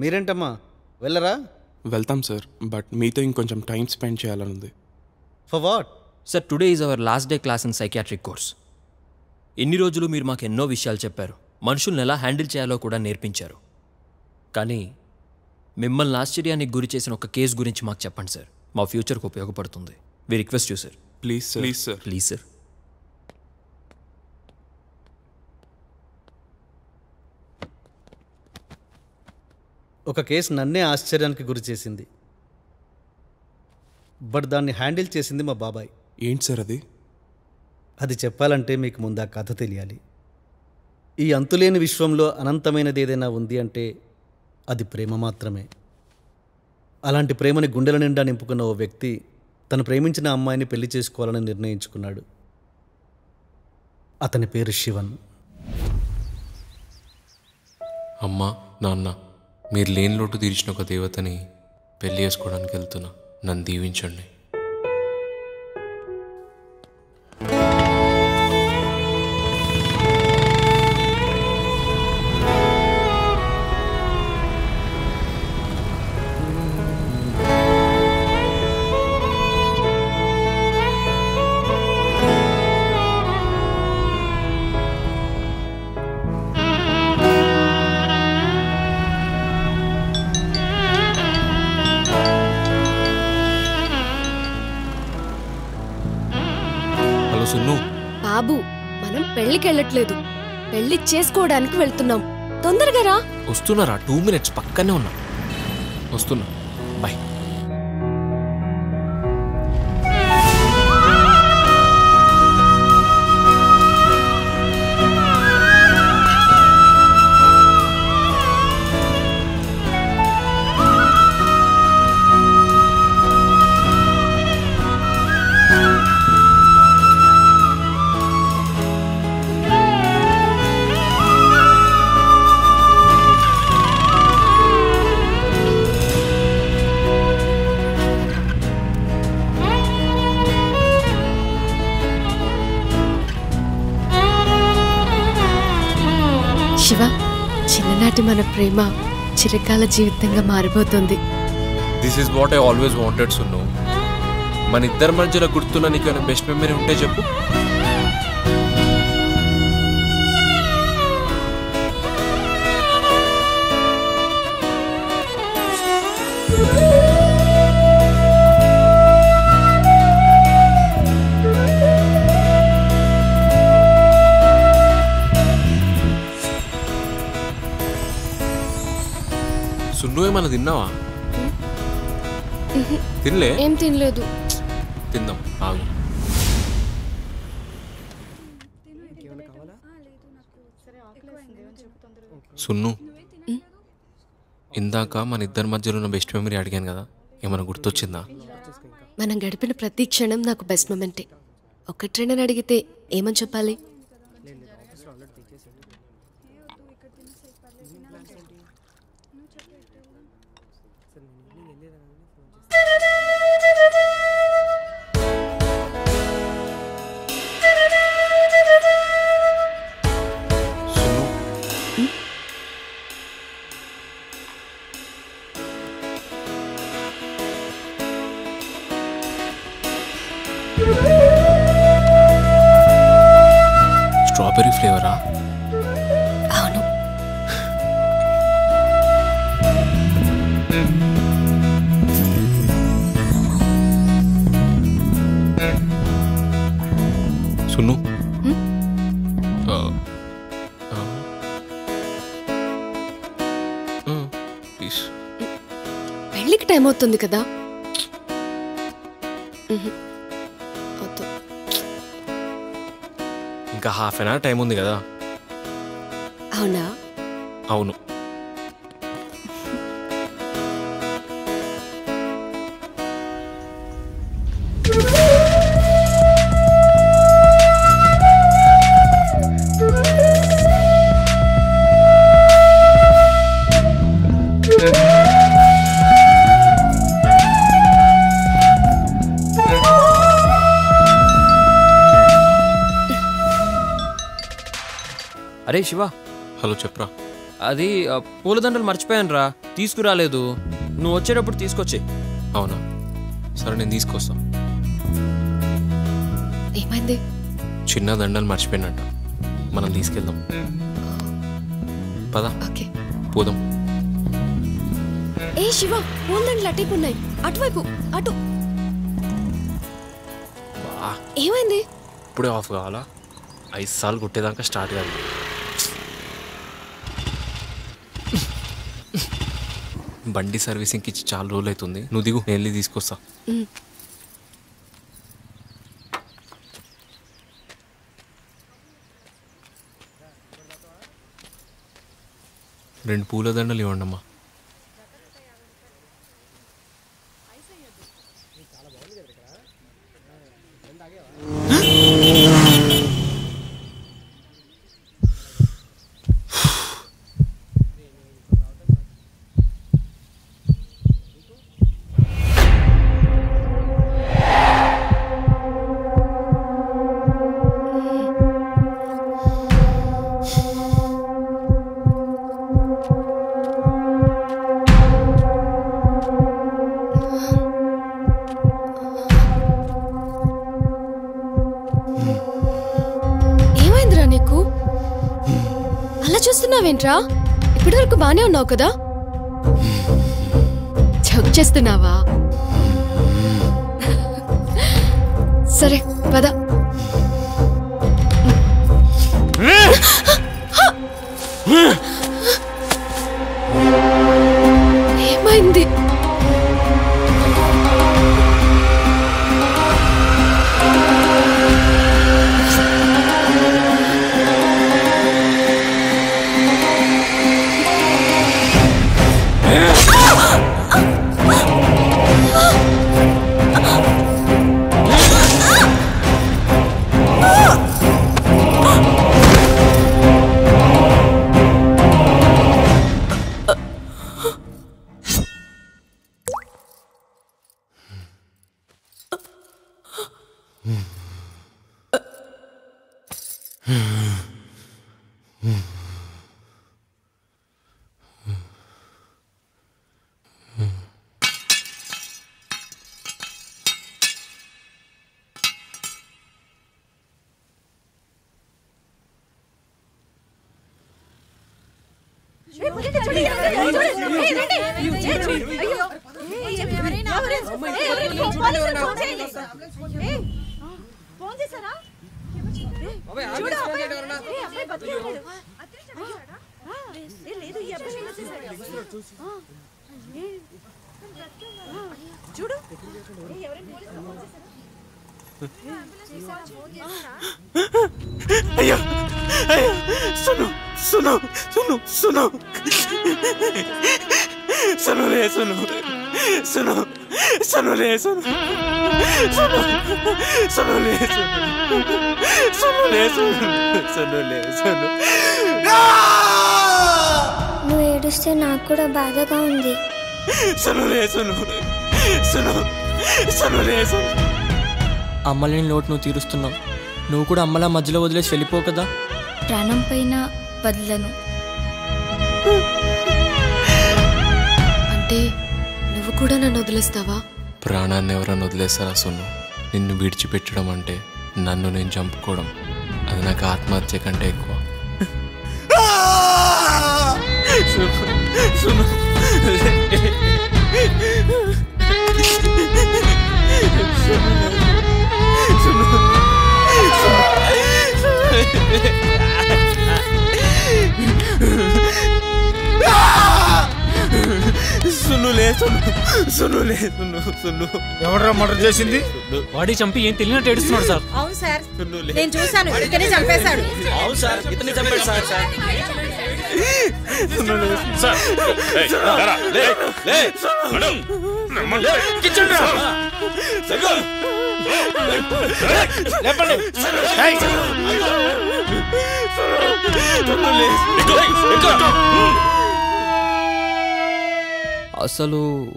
మీరేంటమ్మా? వెళ్ళరా? వెళ్తాం sir but మీతో ఇంకొంచెం టైం స్పెండ్ చేయాలని ఉంది for what sir today is our last day class in psychiatric course. ఎన్ని రోజులు మీరు మాకు ఎన్నో విషయాలు చెప్పారు. మనుషుల్ని ఎలా హ్యాండిల్ చేయాలో కూడా నేర్పించారు. కానీ మిమ్మల్ని ఆశ్చర్యానికి గురి చేసిన ఒక కేసు గురించి మాకు చెప్పండి సార్. మా ఫ్యూచర్కి ఉపయోగపడుతుంది. We request you sir please sir please sir please sir ఒక కేసు నన్నే ఆశ్చర్యానికి గురి చేసింది. బట్ దాన్ని హ్యాండిల్ చేసింది మా బాబాయ్. ఏంటి సార్ అది? అది చెప్పాలంటే మీకు ముందు ఆ కథ తెలియాలి. ఈ అంతులేని విశ్వంలో అనంతమైనది ఏదైనా ఉంది అంటే అది ప్రేమ మాత్రమే. అలాంటి ప్రేమని గుండెల నిండా నింపుకున్న ఓ వ్యక్తి తను ప్రేమించిన అమ్మాయిని పెళ్ళి చేసుకోవాలని నిర్ణయించుకున్నాడు. అతని పేరు శివన్. అమ్మ నాన్న. మీరు లేని లోటు తీర్చిన ఒక దేవతని పెళ్ళి చేసుకోవడానికి వెళ్తున్నా. నన్ను దీవించండి. పెళ్ళికి వెళ్ళట్లేదు పెళ్ళి చేసుకోవడానికి వెళ్తున్నాం. తొందరగా రా. వస్తున్నారా టూ మినిట్స్ పక్కనే ఉన్నా. వస్తున్నా. బాయ్ ప్రేమ చిరకాల జీవితంగా మారిపోతుంది. This is what I always wanted Sunnu మన ఇద్దరి మధ్యలో గుర్తున్న నీకు బెస్ట్ మెమరీ ఉంటే చెప్పు. ఏమైనా తిన్నావా? తినలే? ఏం తినలేదు. తిందాం ఆగు. సున్ను ఇందాక మన ఇద్దరి మధ్యలో ఉన్న బెస్ట్ మెమరీ అడిగాను కదా ఏమైనా గుర్తొచ్చిందా? మనం గడిపిన ప్రతి క్షణం నాకు బెస్ట్ మొమెంటే ఒక ట్రైనర్ అడిగితే ఏమని చెప్పాలి? స్ట్రాబెర్రీ ఫ్లేవరా? అవును. సున్ను. పెళ్ళికి టైం అవుతుంది కదా? ఇంకా హాఫ్ అన్ అవర్ టైం ఉంది కదా? అవునా? అవును. అరే శివ. హలో చెప్పరా. అది పూలదండలు మర్చిపోయాను రా తీసుకురాలేదు. నువ్వు వచ్చేటప్పుడు తీసుకొచ్చే అవునా? సరే నేను తీసుకొస్తా. ఏమైంది? చిన్న దండలు మర్చిపోయినట్ట. మనం తీసుకెళ్దాం. పద. ఓకే. పోదాం. ఏ శివ పూలండ్లు అటువైపు ఉన్నాయి. అటువైపు అటు. ఏమైంది? ఇప్పుడే ఆఫ్ కావాలా? ఐదు సార్లు కొట్టేదాకా స్టార్ట్ కాదు బండి సర్వీసింగ్కి ఇచ్చి చాలా రోజులు అవుతుంది నువ్వు దిగు నేను వెళ్ళి తీసుకొస్తా. రెండు పూల దండలు ఇవ్వండి అమ్మా చేస్తున్నావు కదా? జోక్ చేస్తున్నావా? సరే. సును లే సును సును లే సును సును లే సును నువ్వు ఏడుస్తే నాకు కూడా బాధగా ఉంది. సును లే సును సును సును లే సును అమ్మలేని లోటు నువ్వు తీరుస్తున్నావు. నువ్వు కూడా అమ్మలా మధ్యలో వదిలేసి వెళ్ళిపో కదా? ప్రాణం పైన వదలను. అంటే నువ్వు కూడా నన్ను వదిలేస్తావా? ప్రాణాన్ని ఎవరైనా వదిలేస్తారా సున్ను నిన్ను విడిచిపెట్టడం అంటే నన్ను నేను చంపుకోవడం. అది నాకు ఆత్మహత్య కంటే ఎక్కువ. సును. సునులే సును సునులే సును సును ఎవడ్రా మర్డర్ చేసింది? వాడి చంపి ఏం తెలియనట్టు ఏడుస్తున్నాడు సార్. అవును సార్. నేను చూశాను ఇతనే చంపేశాడు. అవును సార్ ఇతన్ని చంపాడు సార్ అసలు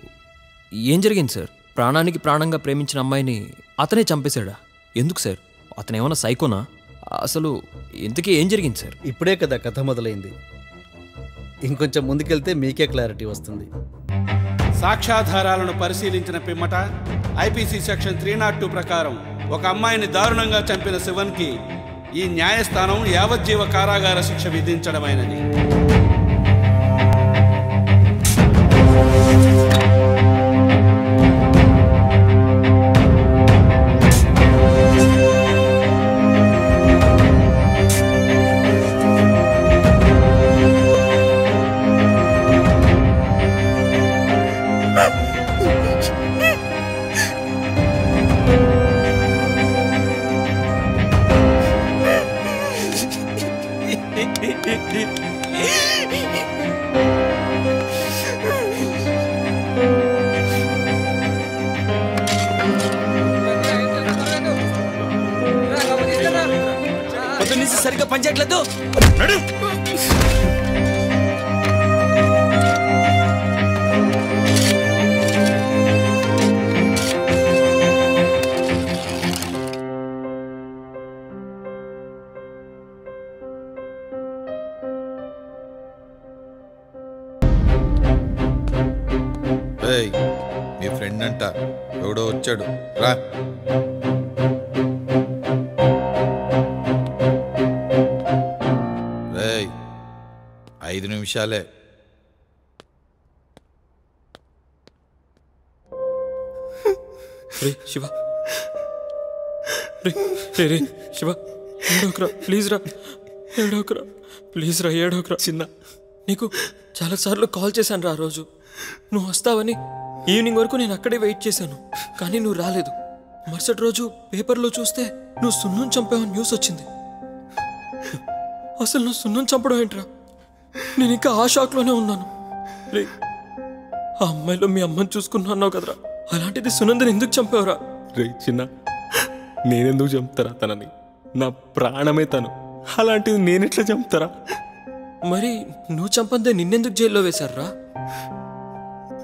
ఏం జరిగింది సార్? ప్రాణానికి ప్రాణంగా ప్రేమించిన అమ్మాయిని అతనే చంపేశాడా? ఎందుకు సార్? అతను ఏమన్నా సైకోనా? అసలు ఇంతకీ ఏం జరిగింది సార్? ఇప్పుడే కదా కథ మొదలైంది. ఇంకొంచెం ముందుకెళ్తే మీకే క్లారిటీ వస్తుంది. సాక్ష్యాధారాలను పరిశీలించిన పిమ్మట IPC section three not two ప్రకారం ఒక అమ్మాయిని దారుణంగా చంపిన శివన్కి ఈ న్యాయస్థానం యావజ్జీవ కారాగార శిక్ష విధించడమైనది. సరిగ్గా పనిచేయట్లేదు. నడు. ఏయ్ మీ ఫ్రెండ్ అంట. ఎవడో వచ్చాడు. రా. రే శివ. రే రే రే శివ. ఏడోకరా ప్లీజ్ రా. ఏడోకరా ప్లీజ్ రా ఏడోకరా. చిన్న. నీకు చాలాసార్లు కాల్ చేశాను రా ఆ రోజు. నువ్వు వస్తావని ఈవినింగ్ వరకు నేను అక్కడే వెయిట్ చేశాను. కానీ నువ్వు రాలేదు. మరుసటి రోజు పేపర్లో చూస్తే నువ్వు సున్నం చంపావని న్యూస్ వచ్చింది. అసలు నువ్వు సున్నం చంపడం ఏంట్రా? నేను ఇంకా ఆ షాక్లోనే ఉన్నాను. రే ఆ అమ్మాయిలో మీ అమ్మని చూసుకున్నావు కదరా. అలాంటిది సునందని ఎందుకు చంపావురా? రే చిన్న నేనెందుకు చంపుతారా తనని? నా ప్రాణమే తను. అలాంటిది నేనెట్లా చంపుతారా? మరి నువ్వు చంపందే నిన్నెందుకు జైల్లో వేశారా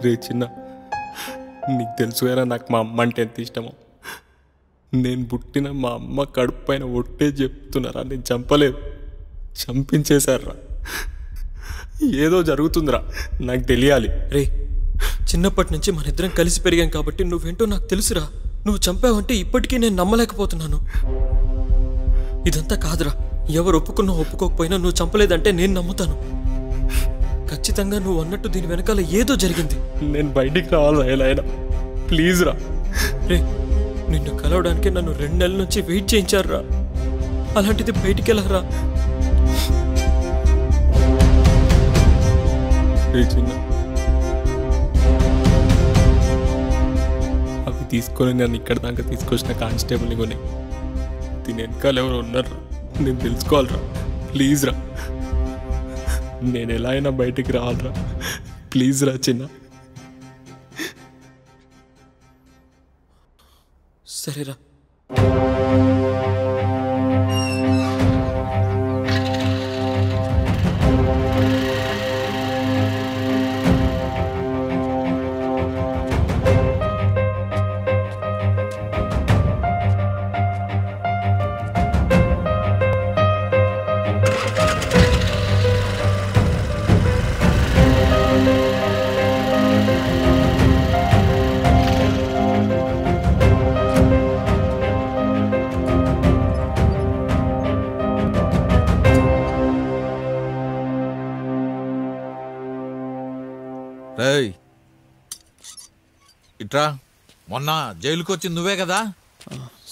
రే చిన్న నీకు తెలుసు కదా నాకు మా అమ్మ అంటే ఎంత ఇష్టమో. నేను పుట్టిన మా అమ్మ కడుపు పైన ఒట్టే చెప్తున్నారా? నేను చంపలేదు. చంపించేశారా ఏదో జరుగుతుందిరా. నాకు తెలియాలి. రే చిన్నప్పటి నుంచి మన ఇద్దరం కలిసి పెరిగాం కాబట్టి నువ్వేంటో నాకు తెలుసురా. నువ్వు చంపావంటే ఇప్పటికీ నేను నమ్మలేకపోతున్నాను. ఇదంతా కాదురా. ఎవరు ఒప్పుకున్నా ఒప్పుకోకపోయినా నువ్వు చంపలేదంటే నేను నమ్ముతాను. ఖచ్చితంగా నువ్వు అన్నట్టు దీని వెనకాల ఏదో జరిగింది. నేను బయటికి రావాలి ప్లీజ్ రా. రే నిన్ను కలవడానికి నన్ను రెండు నెలల నుంచి వెయిట్ చేయించారురా. అలాంటిది బయటికి వెళ్ళరా? రే చిన్న అవి తీసుకొని నన్ను ఇక్కడ దాకా తీసుకొచ్చిన కానిస్టేబుల్ని కొని దీని వెనకాల ఎవరు ఉన్నారు నేను తెలుసుకోవాలిరా. ప్లీజ్ రా. నేను ఎలా అయినా బయటికి రావాలరా. ప్లీజ్ రా చిన్న. సరేరా. రేయ్. ఇట్రా మొన్న జైలుకి వచ్చింది నువ్వే కదా?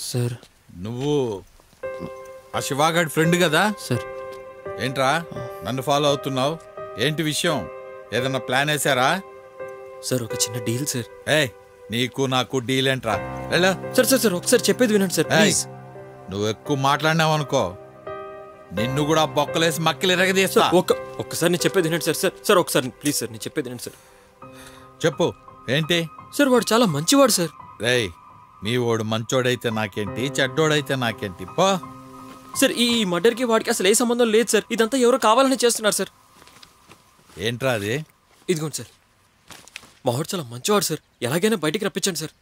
సార్. నువ్వు ఆ శివాగాడి ఫ్రెండ్ కదా? సార్. ఏంట్రా నన్ను ఫాలో అవుతున్నావు? ఏంటి విషయం? ఏదన్నా ప్లాన్ వేసారా సార్ ఒక చిన్న డీల్ సార్. ఏయ్ నీకు నాకు డీల్ ఏంట్రా? వెళ్ళా. సార్ సార్ సార్ ఒకసారి చెప్పేది వినండి సార్ ప్లీజ్. నువ్వు ఎక్కువ మాట్లాడినావు అనుకో. నిన్ను కూడా బొక్కలేసి మక్కలు ఎరగదీస్తా. ఒక్క ఒక్కసారి నేను చెప్పేది వినండి సార్ సార్ సార్ ఒకసారి ప్లీజ్ సార్ నేను చెప్పేది వినండి సార్. చెప్పు ఏంటి? సార్ వాడు చాలా మంచివాడు సార్. రేయ్ మీ ఓడు మంచోడైతే నాకేంటి చెడ్డోడైతే నాకేంటి? పో. సార్ ఈ మర్డర్కి వాడికి అసలు ఏ సంబంధం లేదు సార్. ఇదంతా ఎవరో కావాలని చేస్తున్నారు సార్. ఏంట్రా అది? ఇదిగోండి సార్. మా వాడు చాలా మంచివాడు సార్. ఎలాగైనా బయటికి రప్పించండి సార్.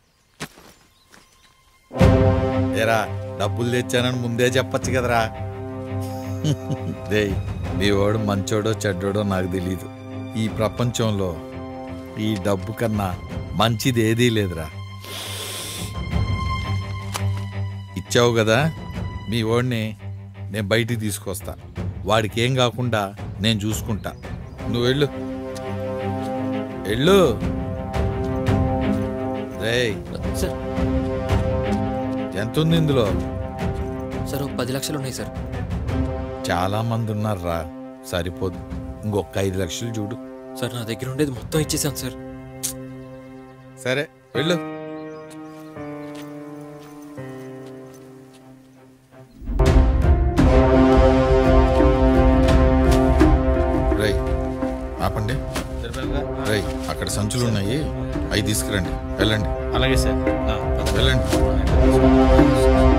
ఏరా డబ్బులు తెచ్చానని ముందే చెప్పొచ్చు కదరా. మీ వాడు మంచోడో చెడ్డోడో నాకు తెలియదు ఈ ప్రపంచంలో ఈ డబ్బు కన్నా మంచిది ఏదీ లేదురా. ఇచ్చావు కదా మీ వాడిని నేను బయటికి తీసుకొస్తా. వాడికి ఏం కాకుండా నేను చూసుకుంటా. నువ్వు వెళ్ళు. వెళ్ళు. సార్. ఎంత ఉంది ఇందులో? సార్ ఒక పది లక్షలు ఉన్నాయి సార్. చాలా మంది ఉన్నారా సరిపోదు. ఇంకొక ఐదు లక్షలు చూడు. సార్ నా దగ్గర ఉండేది మొత్తం ఇచ్చేసాను సార్. సరే వెళ్ళు. రై ఆపండి. రై అక్కడ సంచులు ఉన్నాయి. అవి తీసుకురండి. వెళ్ళండి. అలాగే సార్. వెళ్ళండి.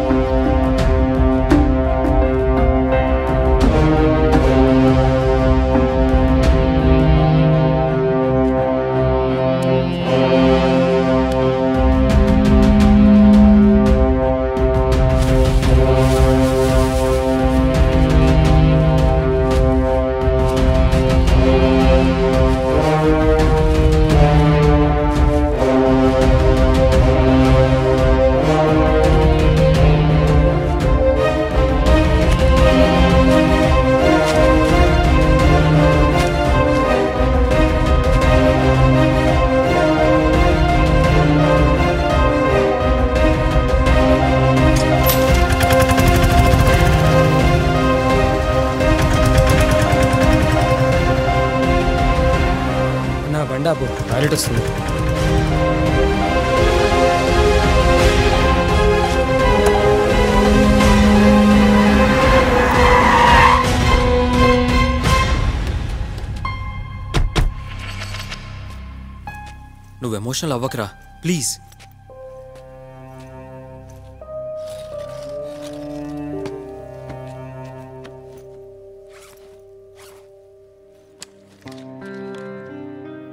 ఎమోషనల్ అవ్వకరా ప్లీజ్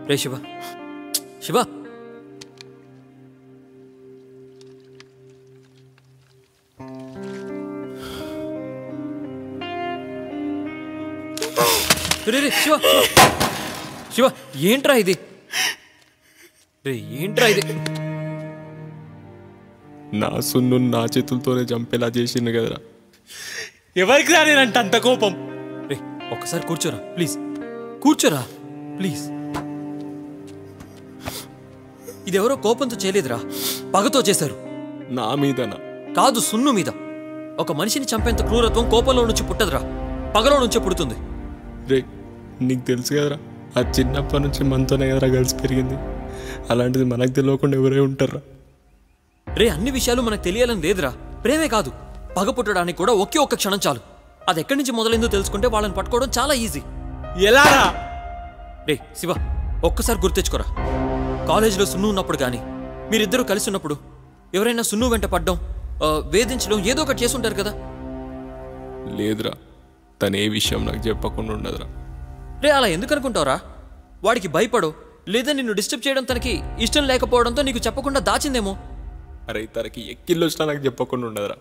రే శివ శివ రే రే శివ శివ. శివ ఏంట్రా ఇది? రే ఏంట్రా ఇది? నా సున్ను నా చేతులతోనే చంపేలా చేసిండు కదరా. ఎవరికి రానేనంట అంత కోపం? రే ఒక్కసారి కూర్చోరా ప్లీజ్. కూర్చోరా ప్లీజ్. ఇదెవరో కోపంతో చేయలేదురా పగతో చేశారు. నా మీదనా? కాదు సున్ను మీద. ఒక మనిషిని చంపేంత క్రూరత్వం కోపంలో నుంచి పుట్టదురా పగలో నుంచే పుడుతుంది. రే నీకు తెలుసు కదరా ఆ చిన్నప్పటి నుంచి మనతోనే కదరా కలిసి పెరిగింది. అలాంటిది మనకు తెలియకుండా ఎవరే ఉంటారా రే. అన్ని విషయాలు మనకు తెలియాలని లేదురా. ప్రేమే కాదు. పగ పుట్టడానికి కూడా ఒకే ఒక్క క్షణం చాలు. అది ఎక్కడి నుంచి మొదలైందో తెలుసుకుంటే వాళ్ళని పట్టుకోవడం చాలా ఈజీ. ఎలారా రే? శివ ఒక్కసారి గుర్తెచ్చుకోరా కాలేజీలో సున్ను ఉన్నప్పుడు కానీ మీరిద్దరూ కలిసి ఉన్నప్పుడు ఎవరైనా సున్ను వెంట పడ్డం వేధించడం ఏదో ఒకటి చేసుంటారు కదా? లేదురా. తను ఏ విషయం నాకు చెప్పకుండా ఉండదురా. రే అలా ఎందుకు అనుకుంటావురా? వాడికి భయపడో లేదా నిన్ను డిస్టర్బ్ చేయడం తనకి ఇష్టం లేకపోవడంతో నీకు చెప్పకుండా దాచిందేమో? అరే తనకి ఎక్కిళ్ళు వచ్చినా నాకు చెప్పకుండా ఉండదురా.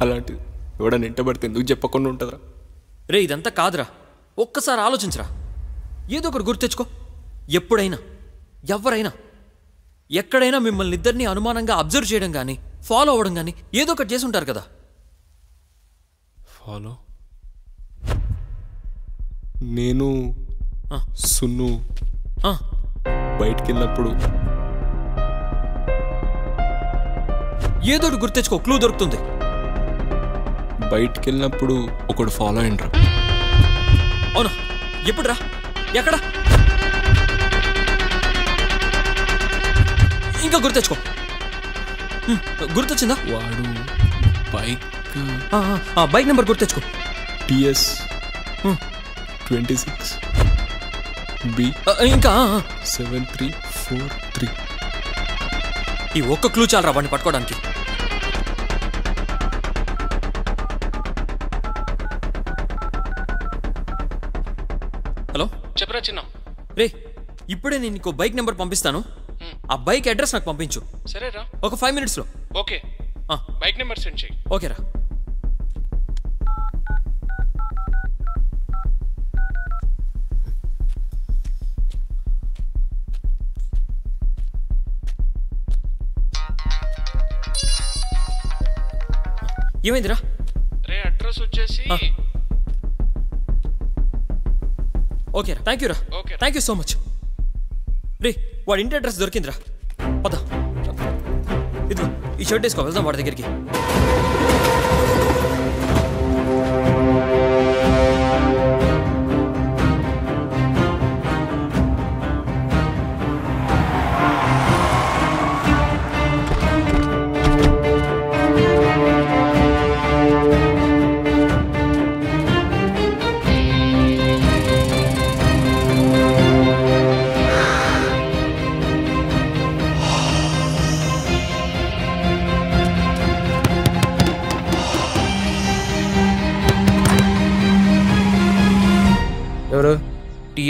అలాంటిది ఎవడని ఇంటబడితే ఎందుకు చెప్పకుండా ఉంటుందిరా? రే ఇదంతా కాదురా. ఒక్కసారి ఆలోచించరా. ఏదో ఒకటి గుర్తెచ్చుకో ఎప్పుడైనా ఎవరైనా ఎక్కడైనా మిమ్మల్ని ఇద్దరిని అనుమానంగా అబ్జర్వ్ చేయడం కానీ ఫాలో అవ్వడం కానీ ఏదో ఒకటి చేసి ఉంటారు కదా. ఫాలో నేను సున్ను. బయటికి వెళ్ళినప్పుడు ఏదో గుర్తెచ్చుకో క్లూ దొరుకుతుంది. బయటికి వెళ్ళినప్పుడు ఒకడు ఫాలో అయిండ్రా అవును. ఎప్పుడురా? ఎక్కడ? ఇంకా గుర్తెచ్చుకో గుర్తొచ్చిందా వాడు బైక్. బైక్ నెంబర్ గుర్తెచ్చుకో టిఎస్ ట్వంటీ సిక్స్. బి ఇంకా. Seven three four three. ఈ ఒక్క క్లూ చాలరా వాడిని పట్టుకోవడానికి. హలో? చెప్పరా చిన్న. రే ఇప్పుడే నేను నీకు బైక్ నెంబర్ పంపిస్తాను. ఆ బైక్ అడ్రస్ నాకు పంపించు. సరేరా. ఒక ఫైవ్ మినిట్స్లో. ఓకే. ఆ. బైక్ నెంబర్ సెండ్ చేయి. ఓకేరా. ఏమైందిరా? రే అడ్రస్ వచ్చేసి ఓకే రా థ్యాంక్ యూ రా. Okay. Thank you so much రే వాడి ఇంటి అడ్రస్ దొరికిందిరా. పద. ఇదిగో ఈ షర్ట్ వేసుకో వెళ్దాం వాడి దగ్గరికి.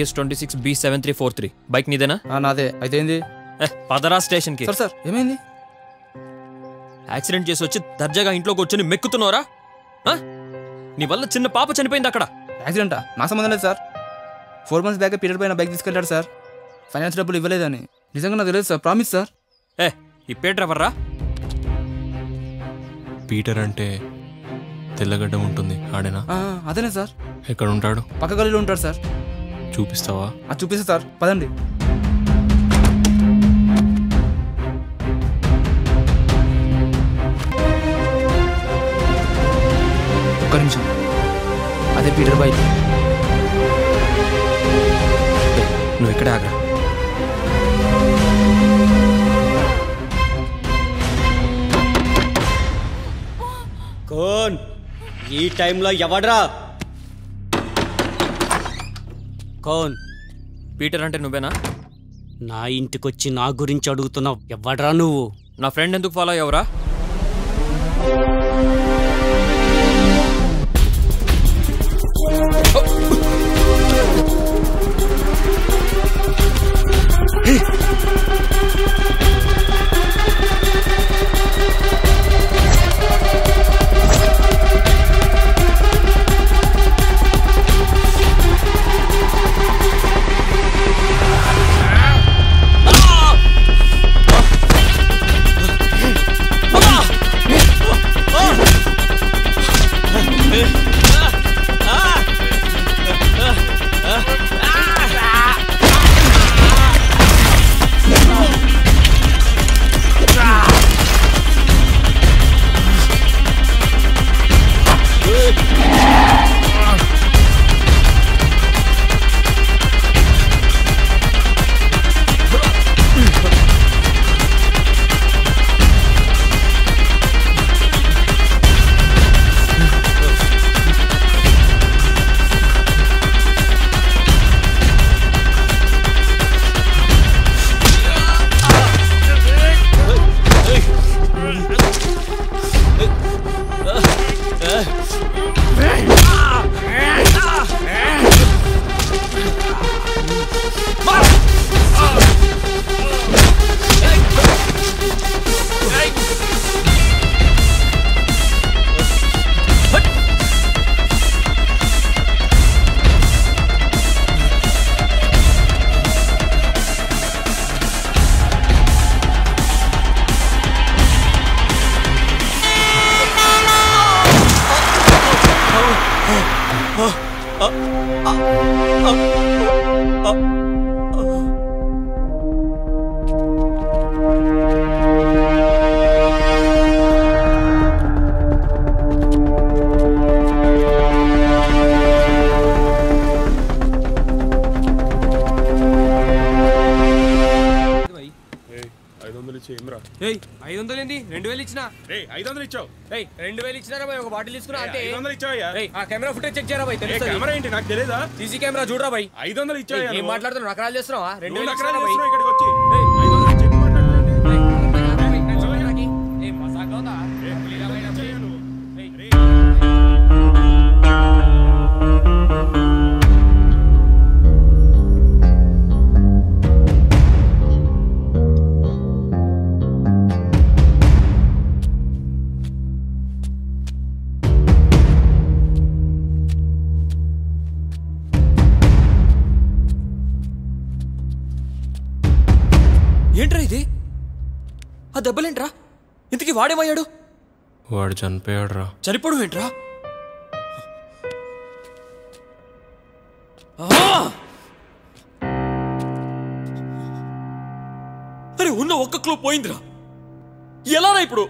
TS twenty six B seven three four three. Bike నీదేనా? ఆ, నాదే. అయితే ఏంది పదరా స్టేషన్కి. సార్ సార్ ఏమైంది? యాక్సిడెంట్ చేసి వచ్చి దర్జాగా ఇంట్లో కూర్చొని మెక్కుతున్నావురా? ఆ? నీ వల్ల చిన్న పాప చనిపోయింది అక్కడ. యాక్సిడెంటా? నా సంబంధం లేదు sir. Four months back period పైన బైక్ తీసుకెళ్ళాడు సార్. ఫైనాన్స్ డబ్బులు ఇవ్వలేదని. నిజంగా నాకు తెలియదు సార్. Promise sir. ఏ ఈ పేటర్ ఎవర్రా? పీటర్ అంటే తెల్లగడ్డ ఉంటుంది ఆడేనా? ఆ, అదేనే సార్? ఎక్కడ ఉంటాడు పక్క గల్లీలో ఉంటాడు సార్. చూపిస్తావా? అది చూపిస్తా సార్. పదండి. ఒక్క నిమిషం. అదే పీటర్ బైక్ నువ్వు ఇక్కడే ఆగరా. కోన్ ఈ టైంలో ఎవడ్రా? కోన్ పీటర్ అంటే నువ్వేనా? నా ఇంటికొచ్చి నా గురించి అడుగుతున్నావు. ఎవడ్రా నువ్వు? నా ఫ్రెండ్ ఎందుకు ఫాలో అయ్యవరా? ఐదు వందలు ఇచ్చావు. ఏయ్ రెండు వేలు ఇచ్చినారా ఒక బాటిల్ తీసుకున్నా అంటే ఐదు వందలు ఇచ్చావయ్యా? ఏయ్ ఆ కెమెరా ఫుటేజ్ చెక్ చేయరా తెలుస్తుంది. కెమెరా ఏంటి? నాకు తెలియదా సీసీ కెమెరా చూడరా ఐదు వందలు ఇచ్చావయ్యా ఏం నువ్వు. మాట్లాడుతున్నావు? నకరాలు చేస్తున్నావా? రెండు నువ్వు వేలు నకరాలు ఇచ్చినారా బాయ్? చేస్తున్నావు ఇక్కడికి వాడేమయ్యాడు? వాడు చనిపోయాడు రా చనిపోవడం ఏంట్రా? అరే ఉన్న ఒక్క క్లూ పోయిందిరా. ఎలారా ఇప్పుడు?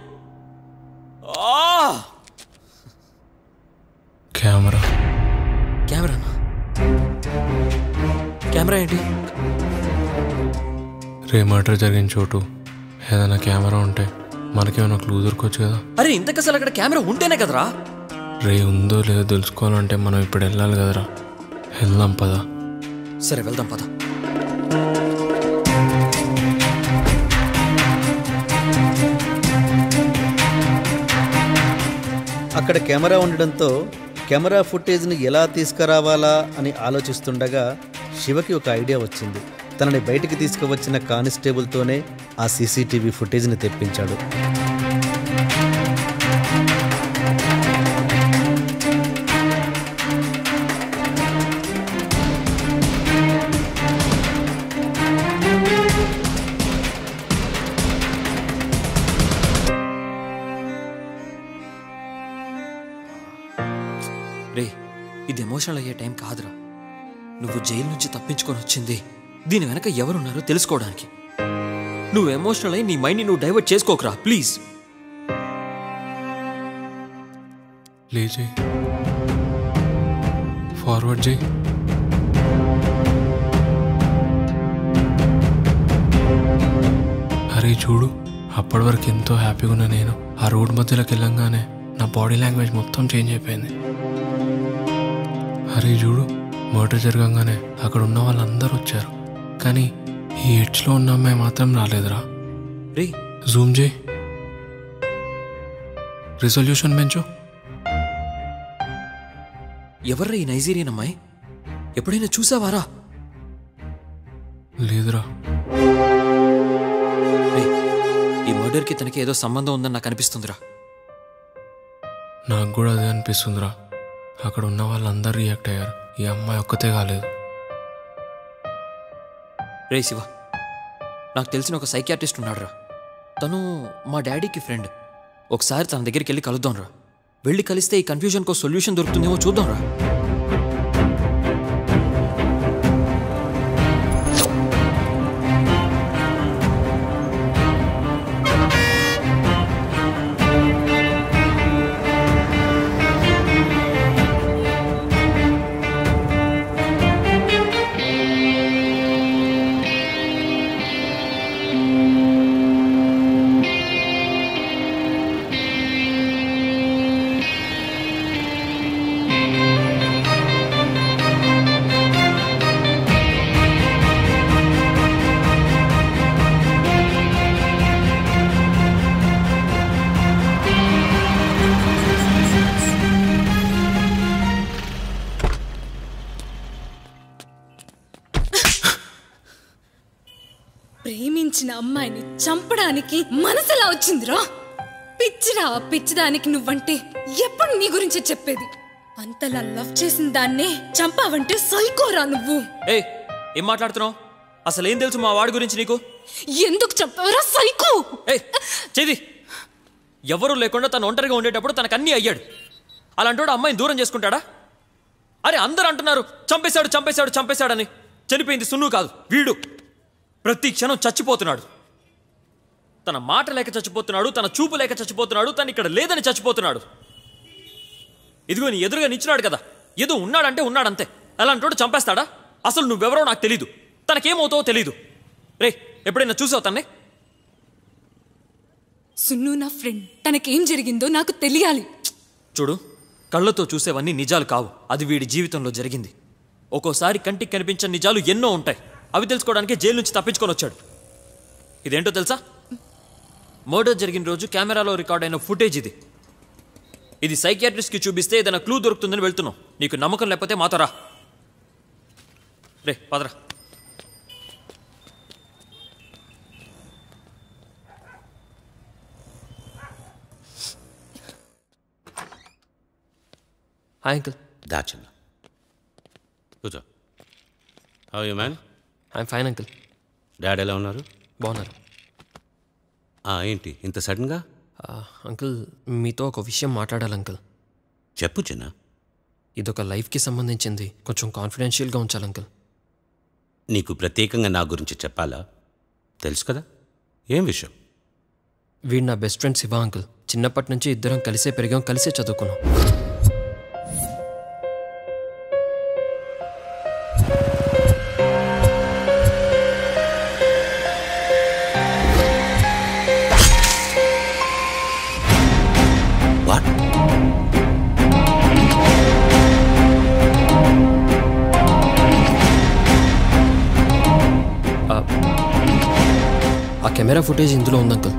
ఆ! కెమెరా. కెమెరానా? కెమెరా ఏంటి? రే మర్డర్ జరిగిన చోటు. ఏదైనా కెమెరా ఉంటే. మనకేమైనా క్లూ దొరకొచ్చు కదా? అరే ఇంతకు అసలు అక్కడ కెమెరా ఉంటేనే కదరా? రే ఉందో లేదో తెలుసుకోవాలంటే మనం ఇప్పుడు వెళ్ళాలి కదరా? వెళ్దాం పదా. సరే వెళ్దాం పద. అక్కడ కెమెరా ఉండడంతో కెమెరా ఫుటేజ్ని ఎలా తీసుకురావాలా అని ఆలోచిస్తుండగా శివకి ఒక ఐడియా వచ్చింది. తనని బయటికి తీసుకువచ్చిన కానిస్టేబుల్తోనే ఆ సీసీటీవీ ఫుటేజ్ని తెప్పించాడు. రే ఇది ఎమోషనల్ అయ్యే టైం కాదురా. నువ్వు జైలు నుంచి తప్పించుకొని వచ్చింది. దీని వెనక ఎవరున్నారో తెలుసుకోవడానికి. నువ్వు ఎమోషనల్ అయ్యి నీ మైండ్ని నువ్వు డైవర్ట్ చేసుకోకరా ప్లీజ్ లే ఫార్వర్డ్ చేయి అరే చూడు అప్పటి వరకు ఎంతో హ్యాపీగా ఉన్నా నేను. ఆ రోడ్ మధ్యలోకి వెళ్ళంగానే నా బాడీ లాంగ్వేజ్ మొత్తం చేంజ్ అయిపోయింది. అరే చూడు మర్డర్ జరగంగానే అక్కడ ఉన్న వాళ్ళందరూ వచ్చారు. కానీ ఈ హెడ్స్లో ఉన్న అమ్మాయి మాత్రం రాలేదురా. రే. జూమ్ చేయి. రిజల్యూషన్ పెంచు ఎవర్రా ఈ నైజీరియన్ అమ్మాయి? ఎప్పుడైనా చూసావారా? లేదురా. ఈ మర్డర్కి తనకి ఏదో సంబంధం ఉందని నాకు అనిపిస్తుందిరా. నాకు కూడా అదే అనిపిస్తుందిరా. అక్కడ ఉన్న వాళ్ళందరూ రియాక్ట్ అయ్యారు. ఈ అమ్మాయి ఒక్కతే కాలేదు. రే శివ నాకు తెలిసిన ఒక సైకియాట్రిస్ట్ ఉన్నాడురా. తను మా డాడీకి ఫ్రెండ్. ఒకసారి తన దగ్గరికి వెళ్ళి కలుద్దాంరా. వెళ్ళి కలిస్తే ఈ కన్ఫ్యూజన్కో సొల్యూషన్ దొరుకుతుందేమో చూద్దాంరా. అమ్మాయిని చంపడానికి మనసులా వచ్చిందిరా? పిచ్చిరా పిచ్చిదానికి నువ్వంటే ఎప్పుడు నీ గురించే చెప్పేది. అంతలా లవ్ చేసిన దాన్నే చంపావంటే సైకోరా నువ్వు. ఏ ఏం మాట్లాడుతున్నావు? అసలు ఏం తెలుసు మా వాడి గురించి నీకు? ఎందుకు చెప్పావరా సైకో? ఏ చేది. ఎవరు లేకుండా తను ఒంటరిగా ఉండేటప్పుడు తనకు అన్నీ అయ్యాడు. అలాంటోడు అమ్మాయిని దూరం చేసుకుంటాడా? అరే అందరూ అంటున్నారు చంపేశాడు చంపేశాడు చంపేశాడని. చనిపోయింది సున్ను కాదు వీడు. ప్రతి క్షణం చచ్చిపోతున్నాడు. తన మాట లేక చచ్చిపోతున్నాడు తన చూపు లేక చచ్చిపోతున్నాడు తను ఇక్కడ లేదని చచ్చిపోతున్నాడు. ఇదిగో నీ ఎదురుగా నిచ్చినాడు కదా. ఏదో ఉన్నాడంటే ఉన్నాడంతే. అలాంటోడు చంపేస్తాడా? అసలు నువ్వెవరో నాకు తెలీదు. తనకేమవుతావో తెలీదు. రే ఎప్పుడైనా చూసావు తన్నే? సున్ను నా ఫ్రెండ్ తనకేం జరిగిందో నాకు తెలియాలి. చూడు కళ్ళతో చూసేవన్నీ నిజాలు కావు. అది వీడి జీవితంలో జరిగింది. ఒక్కోసారి కంటికి కనిపించని నిజాలు ఎన్నో ఉంటాయి. అవి తెలుసుకోవడానికి జైలు నుంచి తప్పించుకొని వచ్చాడు. ఇదేంటో తెలుసా? మర్డర్ జరిగిన రోజు కెమెరాలో రికార్డ్ అయిన ఫుటేజ్ ఇది. ఇది సైకియాట్రిస్ట్కి చూపిస్తే ఏదైనా క్లూ దొరుకుతుందని వెళ్తున్నాం. నీకు నమ్మకం లేకపోతే మాతో రా. రే పదరా. హాయ్ అంకుల్ దా చిన్న. కూర్చో. How you man I'm fine uncle daddy ఎలా ఉన్నారు? బాగున్నారు. ఏంటి ఇంత సడన్గా? అంకుల్ మీతో ఒక విషయం మాట్లాడాలి అంకుల్ చెప్పు చిన్న. ఇదొక లైఫ్కి సంబంధించింది. కొంచెం కాన్ఫిడెన్షియల్గా ఉంచాలి అంకుల్ నీకు ప్రత్యేకంగా నా గురించి చెప్పాలా? తెలుసు కదా? ఏం విషయం? వీడు నా బెస్ట్ ఫ్రెండ్ శివ అంకుల్ చిన్నప్పటి నుంచి ఇద్దరం కలిసే పెరిగాం కలిసే చదువుకున్నాం. వాట్? ఆ, కెమెరా ఫుటేజ్ ఇందులో ఉంది అంకుల్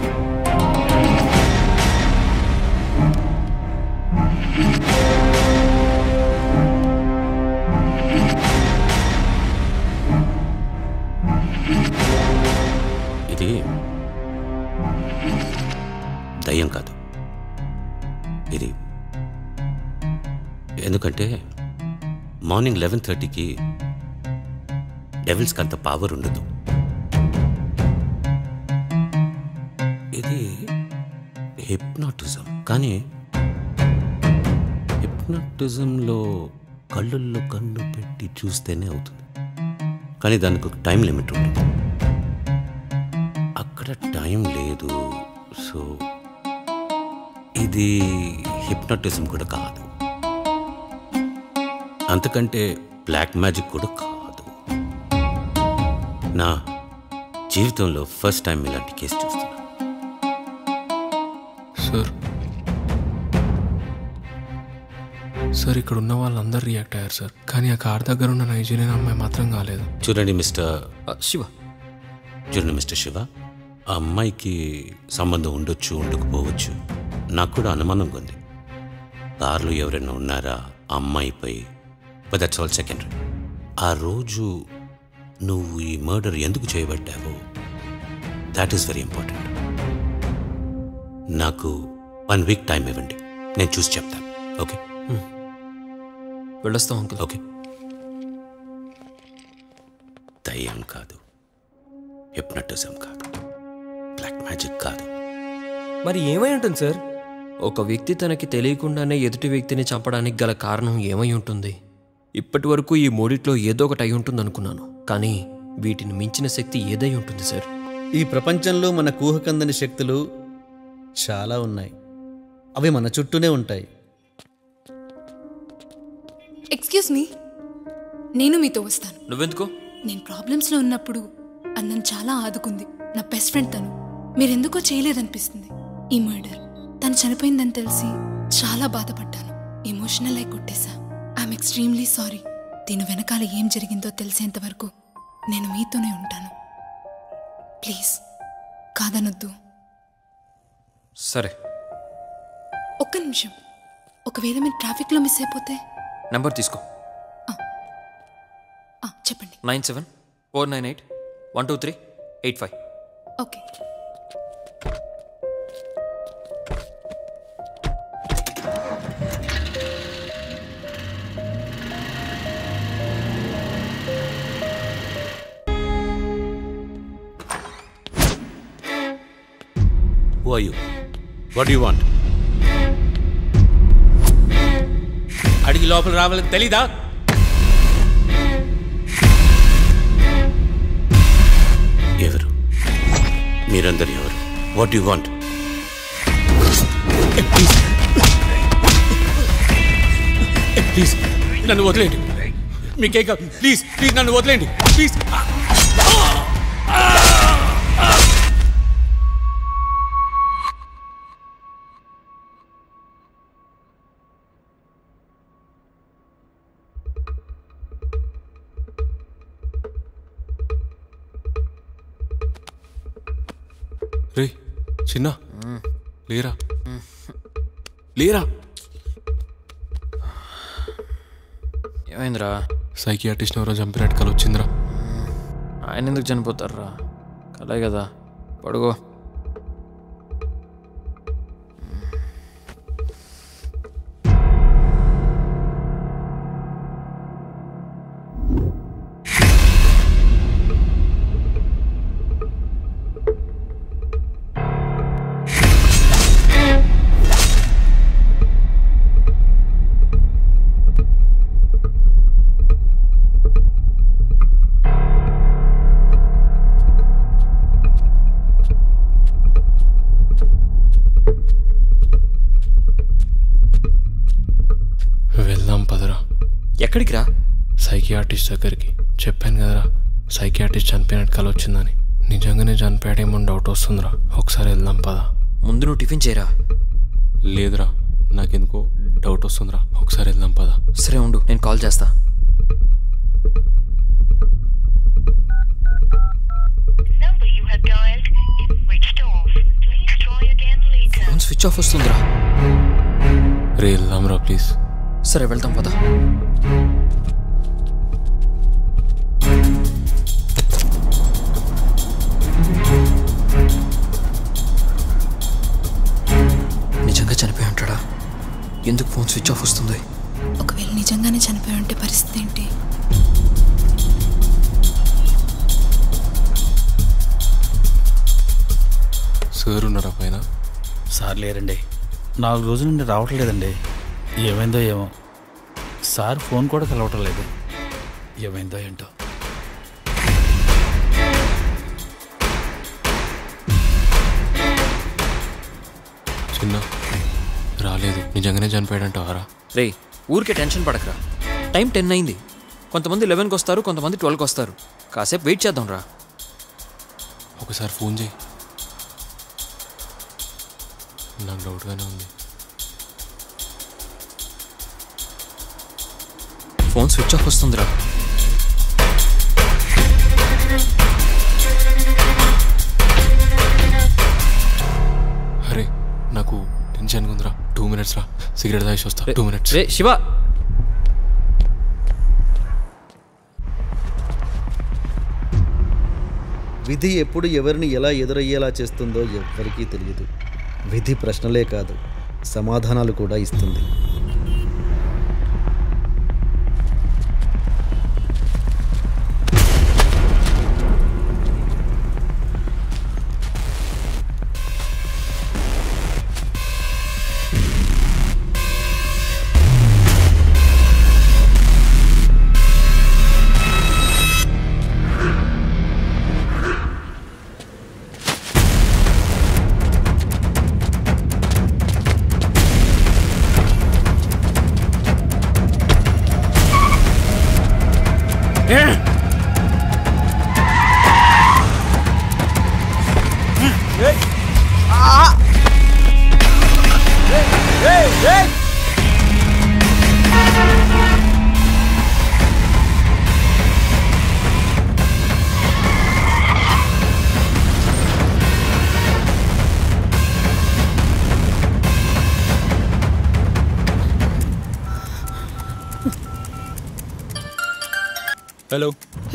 మార్నింగ్ లెవెన్ థర్టీకి డెవిల్స్కి అంత పవర్ ఉండదు. ఇది హిప్నాటిజం కానీ హిప్నాటిజంలో కళ్ళల్లో కన్ను పెట్టి చూస్తేనే అవుతుంది. కానీ దానికి ఒక టైం లిమిట్ ఉంటుంది. అక్కడ టైం లేదు. సో ఇది హిప్నటిజం కూడా కాదు. అంతకంటే బ్లాక్ మ్యాజిక్ కూడా కాదు. నా జీవితంలో ఫస్ట్ టైం ఇలాంటి కేసు చూస్తున్నా. సార్. సార్ ఇక్కడ ఉన్న వాళ్ళందరూ రియాక్ట్ అయ్యారు సార్. కానీ ఆ కార్ దగ్గర ఉన్న నైజీరియన్ అమ్మాయి మాత్రం కాలేదు. చూడండి మిస్టర్ శివ. చూడండి మిస్టర్ శివ. ఆ అమ్మాయికి సంబంధం ఉండొచ్చు ఉండకపోవచ్చు. నాకు కూడా అనుమానంగా ఉంది. కార్లో ఎవరైనా ఉన్నారా? ఆ అమ్మాయిపై బట్ దట్స్ ఆల్ సెకండరీ ఆ రోజు నువ్వు ఈ మర్డర్ ఎందుకు చేయబడ్డావో దాట్ ఈస్ వెరీ ఇంపార్టెంట్ నాకు వన్ వీక్ టైం ఇవ్వండి. నేను చూసి చెప్తాను ఓకే వెళ్ళొస్తాం అంకుల్ ఓకే దయ్యం కాదు. హిప్నటిజం కాదు. బ్లాక్ మ్యాజిక్ కాదు. మరి ఏమై ఉంటుంది సార్ ఒక వ్యక్తి తనకి తెలియకుండానే ఎదుటి వ్యక్తిని చంపడానికి గల కారణం ఏమై ఉంటుంది? ఇప్పటి వరకు ఈ మూడిట్లో ఏదో ఒకటి అయి ఉంటుంది అనుకున్నాను కానీ వీటిని మించిన శక్తి ఏదై ఉంటుంది సార్? ఈ ప్రపంచంలో మన ఊహకందని శక్తులు చాలా ఉన్నాయి. అవి మన చుట్టూనే ఉంటాయి. Excuse me. నేను మీతో వస్తాను. నువ్వెందుకో? నేను ప్రాబ్లమ్స్లో ఉన్నప్పుడు అన్నం చాలా ఆదుకుంది. నా బెస్ట్ ఫ్రెండ్ తను. మీరెందుకో చేయలేదనిపిస్తుంది. ఈ మర్డర్ తను చనిపోయిందని తెలిసి చాలా బాధపడ్డాను. ఎమోషనల్ అయి కొట్టేశా. ఐఎమ్ ఎక్స్ట్రీమ్లీ సారీ దీని వెనకాల ఏం జరిగిందో తెలిసేంత వరకు నేను మీతోనే ఉంటాను. ప్లీజ్ కాదనొద్దు. సరే. ఒక్క నిమిషం. ఒకవేళ మీరు ట్రాఫిక్లో మిస్ అయిపోతే? నంబర్ తీసుకో. చెప్పండి. Nine seven four nine eight one two three eight five. Okay. Are you? What do you want? అడిగి లోపల రావాలని తెలీదా? ఎవరు? మీరందరు ఎవరు? వాట్ యు వాంట్ ప్లీజ్ నన్ను వదిలేండి మీకే ప్లీజ్ ప్లీజ్ నన్ను వదిలేండి ప్లీజ్ చిన్న. లేరా? లేరా? ఏమైందిరా? సైకియాటిస్ట్ ఎవరో చంపినట్టు కల వచ్చిందిరా ఆయన ఎందుకు చనిపోతారా కలే కదా. పడుకో. ఎక్కడికి రా సైకియాట్రిస్ట్ దగ్గరికి. చెప్పాను కదరా సైకియాట్రిస్ట్ చనిపోయినట్టు కల వచ్చిందని. నిజంగానే చనిపోయాడేమో డౌట్ వస్తుందిరా. ఒకసారి వెళ్దాం పదా. ముందు నువ్వు టిఫిన్ చేయరా? లేదురా నాకెందుకో డౌట్ వస్తుందిరా. ఒకసారి వెళ్దాం పదా. సరే ఉండు నేను కాల్ చేస్తా. ఫోన్ స్విచ్ ఆఫ్ వస్తుందిరా. రే వెళ్దాంరా ప్లీజ్ సరే వెళ్తాం పద. నిజంగా చనిపోయి ఉంటాడా? ఎందుకు ఫోన్ స్విచ్ ఆఫ్ వస్తుంది? ఒకవేళ నిజంగానే చనిపోయి ఉంటే పరిస్థితి ఏంటి? సార్ ఉన్నారా పైన? సార్ లేరండి. నాలుగు రోజుల నుండి రావట్లేదండి. ఏమైందో ఏమో. సార్ ఫోన్ కూడా కలవటం లేదు. ఏమైందో ఏంటో. చిన్న రాలేదు. నిజంగానే చనిపోయాడంటావారా రే ఊరికే టెన్షన్ పడకరా. టైం టెన్ అయింది. కొంతమంది లెవెన్కి వస్తారు కొంతమంది ట్వెల్వ్కి వస్తారు. కాసేపు వెయిట్ చేద్దాం రా. ఒకసారి ఫోన్ చేయి. నాకు డౌట్గానే ఉంది. ఫోన్ స్విచ్ ఆఫ్ వస్తుందిరా. అరే నాకు టెన్షన్ ఉందిరా. టూ మినిట్స్ రా. సిగరెట్ తాగేసి వస్తా. Two minutes. రే శివ! విధి ఎప్పుడు ఎవరిని ఎలా ఎదురయ్యేలా చేస్తుందో ఎవ్వరికీ తెలియదు. విధి ప్రశ్నలే కాదు సమాధానాలు కూడా ఇస్తుంది.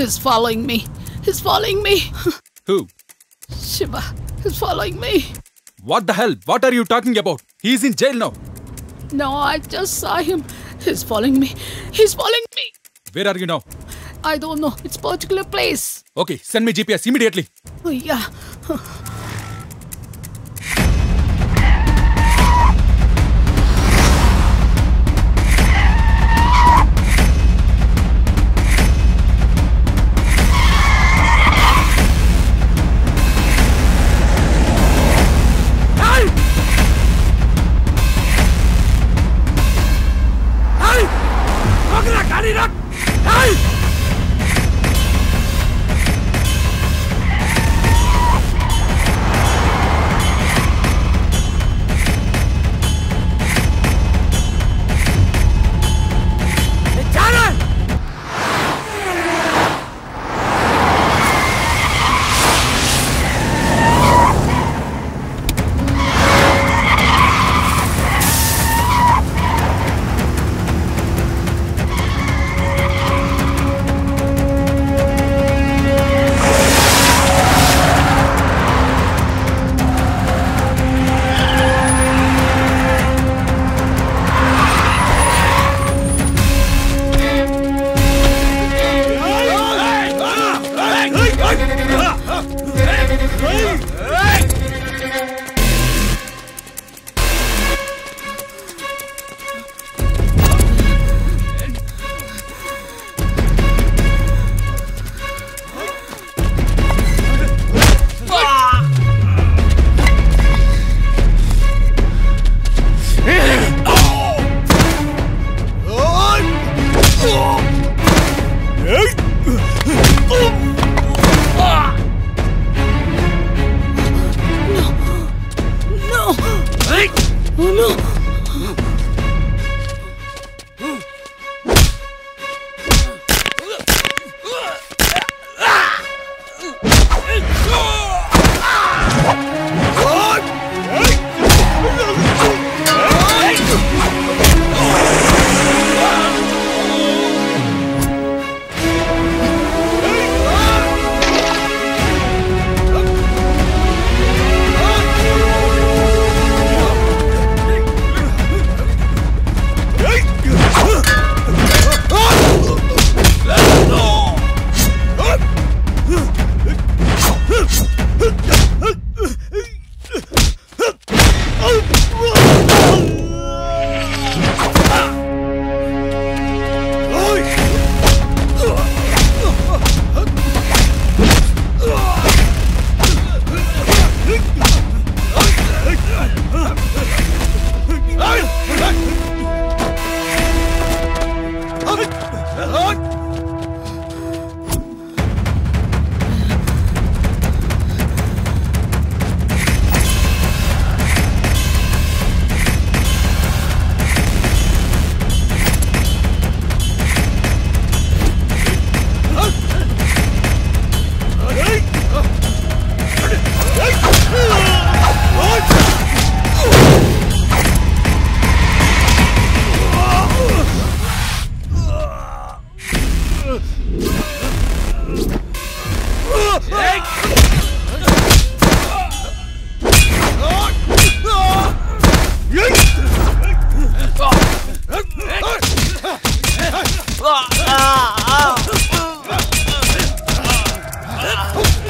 is following me. He's following me. Who? Shiva He's following me. What the hell? What are you talking about? He's in jail now. No, I just saw him. He's following me. He's following me. Where are you now? I don't know. It's a particular place. Okay, send me GPS immediately. Oh, yeah.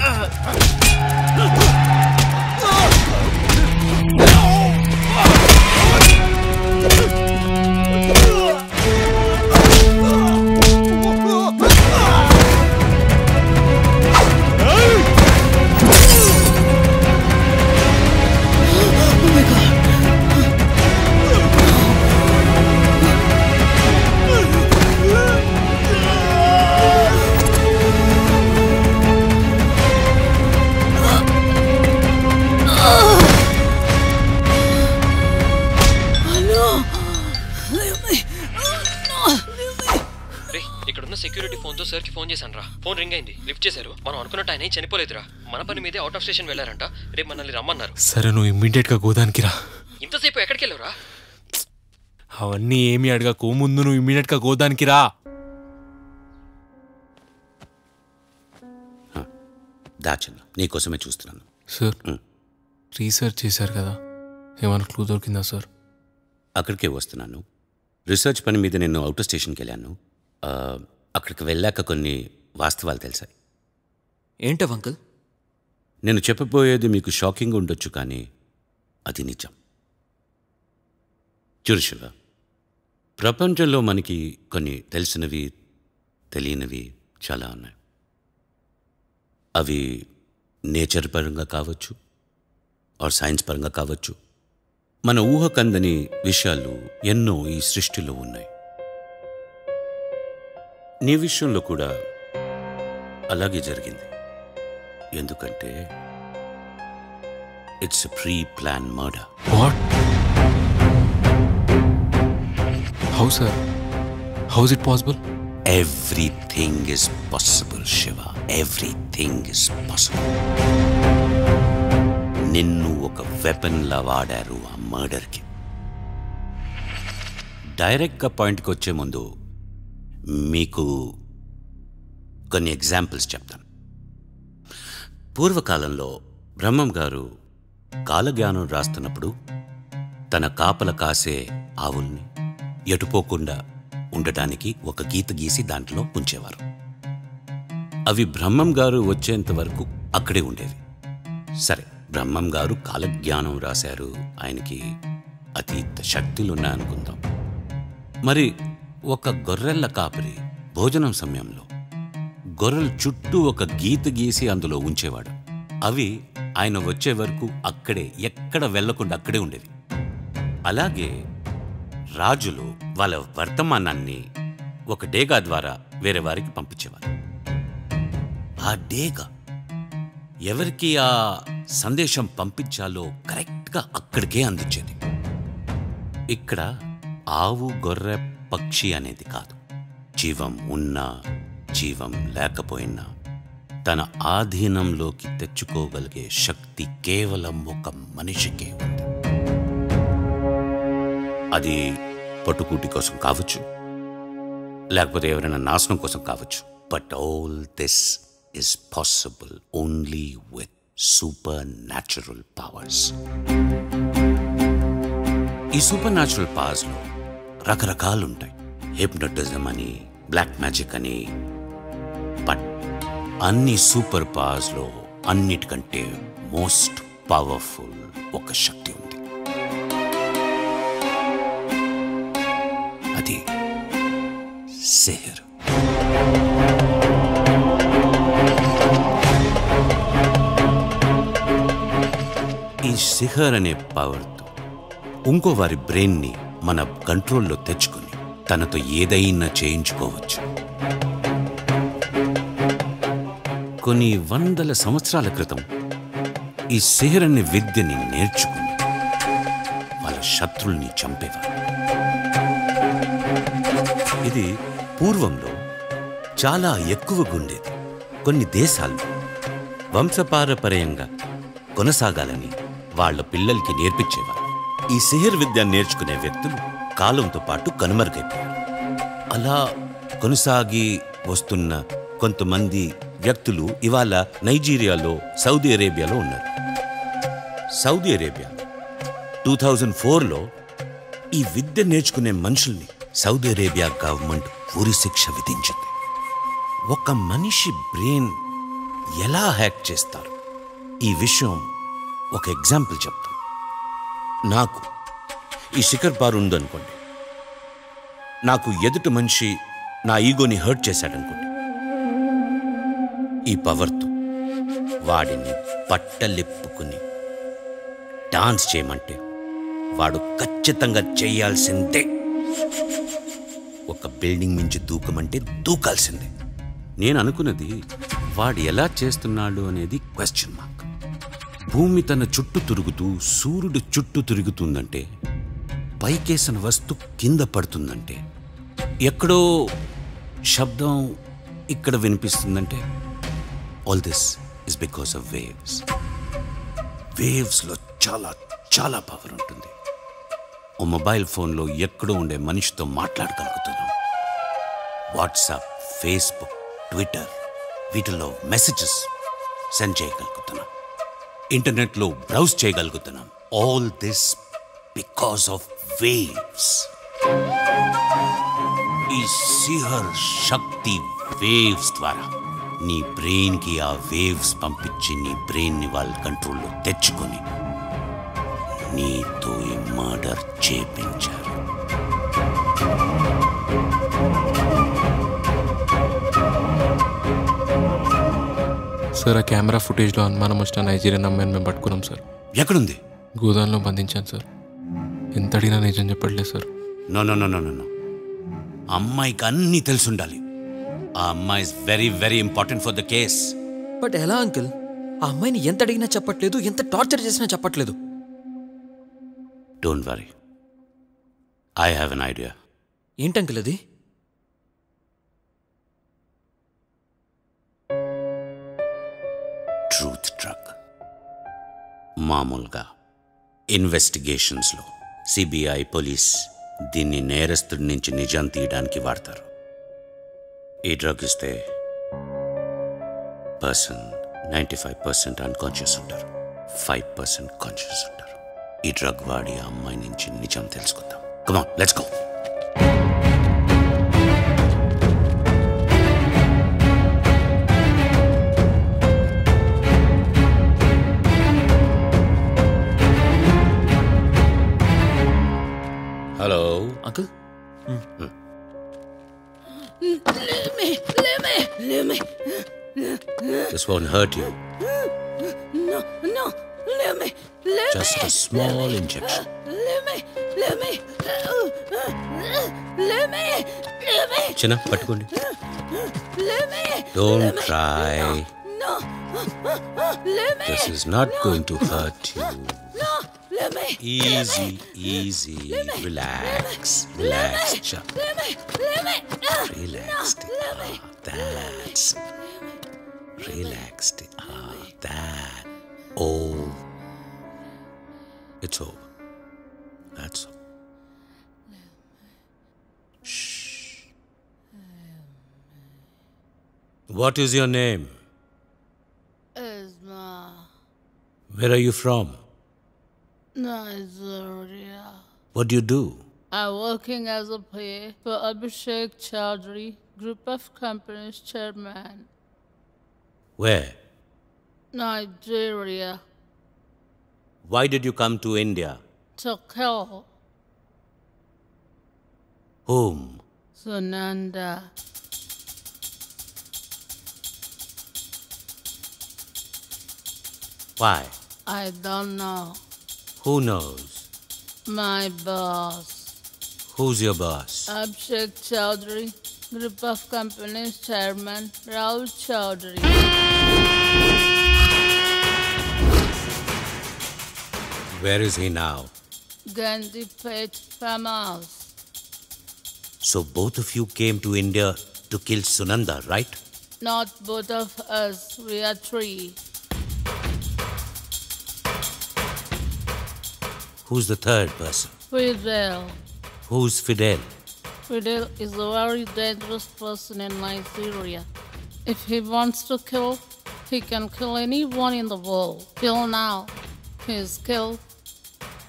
రే చనిపోలేదురా మన పని మీదే out of station వెళ్ళారంట. రేపు మనల్ని రమ్మన్నారు. సరే నువ్వు ఇమ్మీడియట్గా గోదానికి రా. ఇంతసేపు ఎక్కడికి వెళ్ళావురా? అవన్నీ ఏమి అడగకు. ముందు నువ్వు ఇమ్మీడియట్గా గోదానికి రా. దాచన్న నీకోసమే చూస్తున్నాను. సార్ రీసెర్చ్ చేశారు కదా. ఏమైనా క్లూ దొరికిందా సార్? అక్కడికే వస్తున్నాను. రీసెర్చ్ పని మీద నేను అవుటర్ స్టేషన్కి వెళ్ళాను. అక్కడికి వెళ్ళాక కొన్ని వాస్తవాలు తెలిసాయి. ఏంటవ్ అంకుల్? నేను చెప్పబోయేది మీకు షాకింగ్ ఉండొచ్చు కానీ అది నిజం. చురుషుగా ప్రపంచంలో మనకి కొన్ని తెలిసినవి తెలియనివి చాలా ఉన్నాయి. అవి నేచర్ పరంగా కావచ్చు ఆర్ సైన్స్ పరంగా కావచ్చు. మన ఊహకందని విషయాలు ఎన్నో ఈ సృష్టిలో ఉన్నాయి. నీ విషయంలో కూడా అలాగే జరిగింది. ఎందుకంటే it's pre plan murder what how sir how's it possible everything is possible Shiva everything is possible నిన్ను ఒక వెపన్లా వాడారు ఆ మర్డర్కి డైరెక్ట్గా పాయింట్కి వచ్చే ముందు మీకు కొన్ని ఎగ్జాంపుల్స్ చెప్తాను. పూర్వకాలంలో బ్రహ్మం గారు కాలజ్ఞానం రాస్తున్నప్పుడు తన కాపల కాసే ఆవుల్ని ఎటుపోకుండా ఉండటానికి ఒక గీత గీసి దాంట్లో ఉంచేవారు. అవి బ్రహ్మం గారు వచ్చేంత వరకు అక్కడే ఉండేవి. సరే బ్రహ్మం గారు కాలజ్ఞానం రాశారు ఆయనకి అతీత శక్తులున్నాయనుకుందాం. మరి ఒక గొర్రెల కాపరి భోజనం సమయంలో గొర్రెల చుట్టూ ఒక గీత గీసి అందులో ఉంచేవాడు. అవి ఆయన వచ్చే వరకు అక్కడే ఎక్కడ వెళ్ళకుండా అక్కడే ఉండేవి. అలాగే రాజులు వాళ్ళ వర్తమానాన్ని ఒక డేగా ద్వారా వేరే వారికి పంపించేవారు. ఆ డేగా ఎవరికి ఆ సందేశం పంపించాలో కరెక్ట్గా అక్కడికే అందించేది. ఇక్కడ ఆవు గొర్రె పక్షి అనేది కాదు. జీవం ఉన్నా జీవం లేకపోయినా తన ఆధీనంలోకి తెచ్చుకోగలిగే శక్తి కేవలం ఒక మనిషికే ఉంది. అది పట్టుకూటి కోసం కావచ్చు లేకపోతే ఎవరైనా నాశనం కోసం కావచ్చు. But all this is possible only with super natural powers ఈ సూపర్ న్యాచురల్ పవర్స్లో రకరకాలు ఉంటాయి హిప్నటిజం అని బ్లాక్ మ్యాజిక్ అని అన్ని సూపర్ పవర్స్లో అన్నిటికంటే మోస్ట్ పవర్ఫుల్ ఒక శక్తి ఉంది. అది సెహర్. ఈ సిహర్ అనే పవర్తో ఇంకో వారి బ్రెయిన్ని మన కంట్రోల్లో తెచ్చుకొని తనతో ఏదైనా చేయించుకోవచ్చు. కొన్ని వందల సంవత్సరాల క్రితం ఈ సిహర్ అనే విద్యని నేర్చుకుని వాళ్ళ శత్రుల్ని చంపేవారు. ఇది పూర్వంలో చాలా ఎక్కువగా ఉండేది కొన్ని దేశాల్లో వంశపారపర్యంగా కొనసాగాలని వాళ్ళ పిల్లలకి నేర్పించేవారు. ఈ సిహిర్ విద్య నేర్చుకునే వ్యక్తులు కాలంతో పాటు కనుమరుగైపోయారు. అలా కొనసాగి వస్తున్న కొంతమంది వ్యక్తులు ఇవాళ నైజీరియాలో సౌదీ అరేబియాలో ఉన్నారు. సౌదీ అరేబియా టూ థౌజండ్ ఫోర్లో ఈ విద్య నేర్చుకునే మనుషుల్ని సౌదీ అరేబియా గవర్నమెంట్ ఉరి శిక్ష విధించింది. ఒక మనిషి బ్రెయిన్ ఎలా హ్యాక్ చేస్తారు? ఈ విషయం ఒక ఎగ్జాంపుల్ చెప్తాను నాకు ఈ శిఖర్ బార్ ఉందనుకోండి. నాకు ఎదుటి మనిషి నా ఈగోని హర్ట్ చేశాడనుకోండి. ఈ పవర్తో వాడిని పట్టలిప్పుకుని డాన్స్ చేయమంటే వాడు ఖచ్చితంగా చేయాల్సిందే. ఒక బిల్డింగ్ నుంచి దూకమంటే దూకాల్సిందే. నేను అనుకున్నది వాడు ఎలా చేస్తున్నాడు అనేది క్వశ్చన్ మార్క్ భూమి తన చుట్టూ తిరుగుతూ సూర్యుడు చుట్టూ తిరుగుతుందంటే పైకేసిన వస్తు కింద పడుతుందంటే ఎక్కడో శబ్దం ఇక్కడ వినిపిస్తుందంటే all this is because of waves వేవ్స్లో చాలా చాలా పవర్ ఉంటుంది. ఓ మొబైల్ ఫోన్లో ఎక్కడో ఉండే మనిషితో మాట్లాడగలుగుతున్నాం. వాట్సాప్ ఫేస్బుక్ ట్విట్టర్ వీటిల్లో మెసేజెస్ సెండ్ చేయగలుగుతున్నాం. ఇంటర్నెట్లో బ్రౌజ్ చేయగలుగుతున్నాం. All this because of waves ఈ సిహర్ శక్తి వేవ్స్ ద్వారా. నీ బ్రెయిన్కి ఆ వేవ్స్ పంపించి నీ బ్రెయిన్ని వాళ్ళ కంట్రోల్లో తెచ్చుకొని నీతో ఈ మర్డర్ చేపించారు సార్ ఆ కెమెరా ఫుటేజ్లో అనుమానం వచ్చిన నైజీరియన్ అమ్మాయిని మేము పట్టుకున్నాం సార్. ఎక్కడుంది? గోదాంలో బంధించాను సార్. ఎంత అడిగినా నిజం చెప్పట్లేదు sir. No no no no no అమ్మాయికి అన్నీ తెలుసుండాలి ఆ అమ్మాయి is very very important for the case but ఎలా అంకుల్ ఆ అమ్మాయిని ఎంత అడిగినా చెప్పట్లేదు ఎంత టార్చర్ చేసినా చెప్పట్లేదు. Don't worry I have an idea ఏంటి అంకుల్ అది? ట్రూత్ డ్రగ్ మామూలుగా ఇన్వెస్టిగేషన్స్లో సిబిఐ పోలీస్ దీన్ని నేరస్తుడి నుంచి నిజం తీయడానికి వాడతారు. ఈ డ్రగ్ ఇస్తే person ninety five percent unconscious ఉంటారు. ఫైవ్ పర్సెంట్ కాన్షియస్ ఉంటారు. ఈ డ్రగ్ వాడి ఆ అమ్మాయి నుంచి నిజం తెలుసుకుందాం. Come on let's go This won't hurt you. No, no, leave Lumi, Lumi. Just a small Lumi. injection. Lumi, Lumi, Lumi, Lumi. Chinna, Leave me. Don't Lumi. cry. No, no, me. This is not no. going to hurt you. No, leave me. Easy, easy. Lumi. Relax, Lumi. relax, Lumi. Lumi. Lumi. Relax. No, Lumi. That's relaxed. Ah, that. Oh, it's over. That's all. Shh. What is your name? Isma. Where are you from? Nigeria. What do you do? I'm working as a PA for Abhishek Chowdhury, Group of Companies Chairman. Where? Nigeria. Why did you come to India? To kill Whom? Sunanda. Why? I don't know. Who knows? My boss. Who's your boss? Abhishek Chowdhury, Group of Companies Chairman, Rahul Chowdhury. Where is he now? Gandhi Pet Farmhouse. So both of you came to India to kill Sunanda, right? Not both of us, we are three. Who's the third person? Fidel. Who's Fidel? Fidel is a very dangerous person in Nigeria. If he wants to kill, he can kill anyone in the world. Till now, he has killed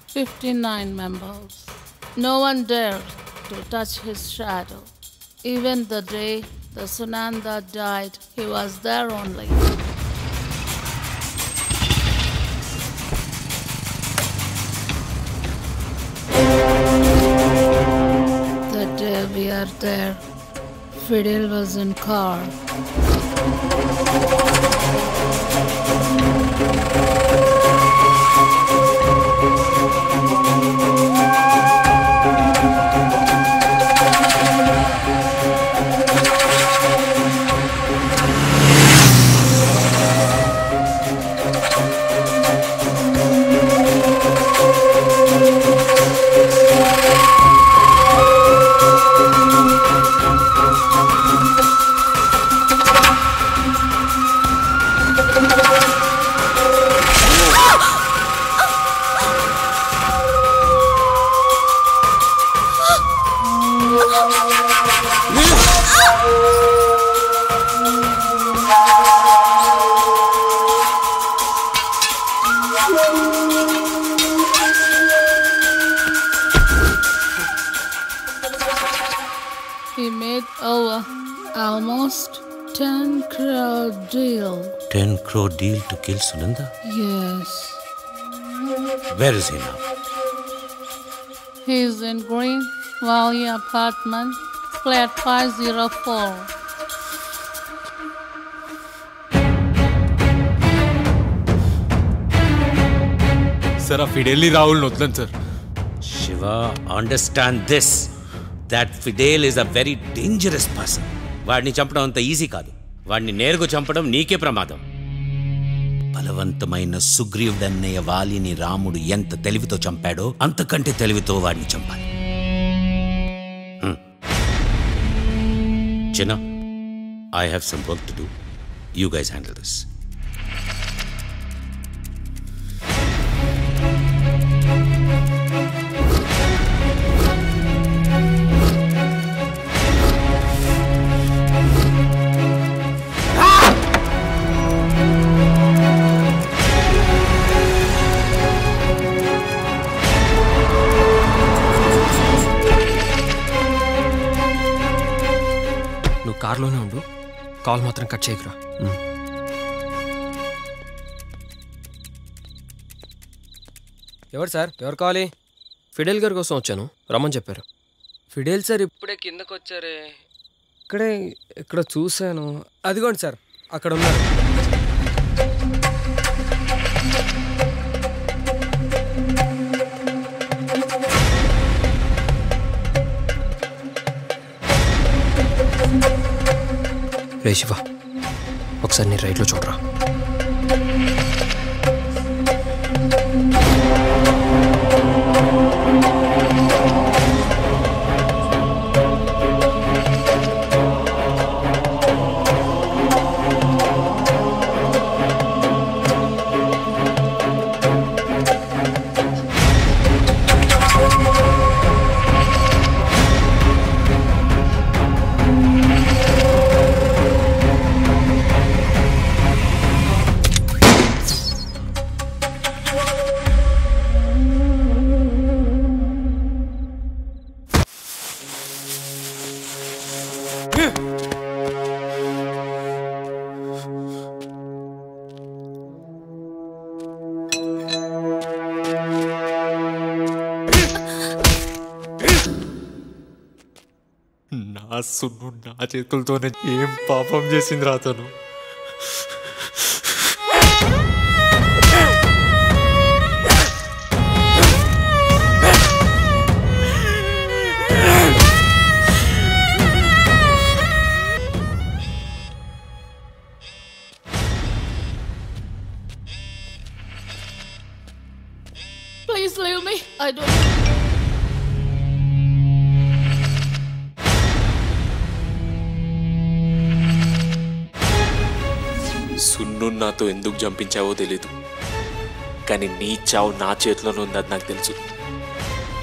59 members. No one dares to touch his shadow. Even the day the Sunanda died, he was there only. We are there, Fidel was in car. 10 crore deal to kill Sunanda? Yes. Where is he now? He's in Green Valley apartment, flat 504. Sir ఆ ఫిడెల్ని రాహుల్ని వదలండి sir Shiva understand this that Fidel is a very dangerous person వాడిని చంపడం అంత easy కాదు వాడిని నేరుగా చంపడం నీకే ప్రమాదం బలవంతమైన సుగ్రీవుడన్నయ్య వాలిని రాముడు ఎంత తెలివితో చంపాడో అంతకంటే తెలివితో వాడిని చంపాలి. చిన్న I have some work to do you guys handle this కార్లోనే ఉండు. కాల్ మాత్రం కట్ చేయకురా. ఎవరు సార్? ఎవరు కావాలి? ఫిడెల్ గారి కోసం వచ్చాను. రమ్మని చెప్పారు. ఫిడేల్ సార్ ఇప్పుడే కిందకు వచ్చారే ఇక్కడే ఇక్కడ చూశాను. అదిగోండి సార్. అక్కడ ఉన్నారు. రే శివ. ఒకసారి నీ రైట్లో చూడరా. సున్ను నా చేతులతోనే ఏం పాపం చేసింది రాతను Please leave me. I don't. Sunnu నాతో ఎందుకు జంపించావో తెలీదు. కానీ నీ చావు నా చేతిలోనే ఉందని నాకు తెలుసు.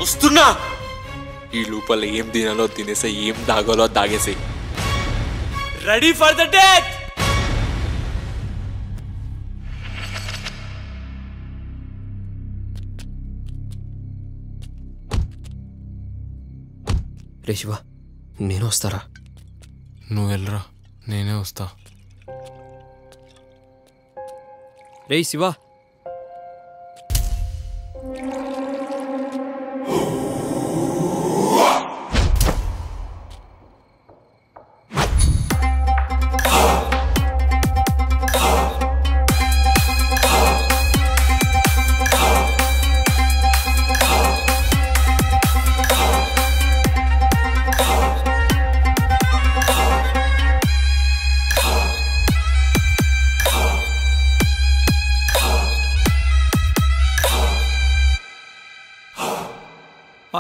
వస్తున్నా! ఈ లోపల ఏం తినాలో తినేసే ఏం దాగాలో దాగేసే రెడీ ఫర్ ద డెత్ రే శివ నేను వస్తారా? నువ్వు వెళ్ళరా నేనే వస్తా. రే శివ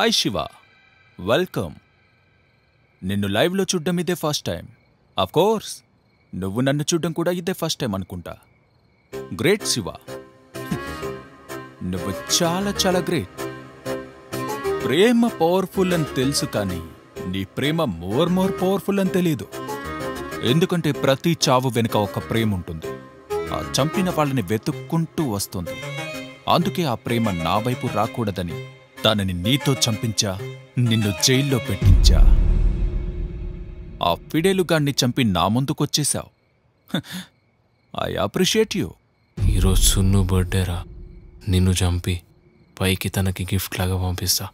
హాయ్ శివ. వెల్కమ్. నిన్ను లైవ్లో చూడడం ఇదే ఫస్ట్ టైం. కోర్స్ నువ్వు నన్ను చూడడం కూడా ఇదే ఫస్ట్ టైం అనుకుంటా. గ్రేట్ శివ. నువ్వు చాలా చాలా గ్రేట్. ప్రేమ పవర్ఫుల్ అని తెలుసు కానీ నీ ప్రేమ మోర్ మోర్ పవర్ఫుల్ అని తెలియదు ఎందుకంటే ప్రతి చావు వెనుక ఒక ప్రేమ ఉంటుంది. ఆ చంపిన వాళ్ళని వెతుక్కుంటూ వస్తుంది. అందుకే ఆ ప్రేమ నా వైపు రాకూడదని తనని నీతో చంపించా నిన్ను జైల్లో పెట్టించా. ఆ ఫిడేలుగాన్ని చంపి నా ముందుకొచ్చేశావు. I appreciate you. ఈరోజు సున్ను బర్త్డేరా. నిన్ను చంపి పైకి తనకి గిఫ్ట్ లాగా పంపిస్తా.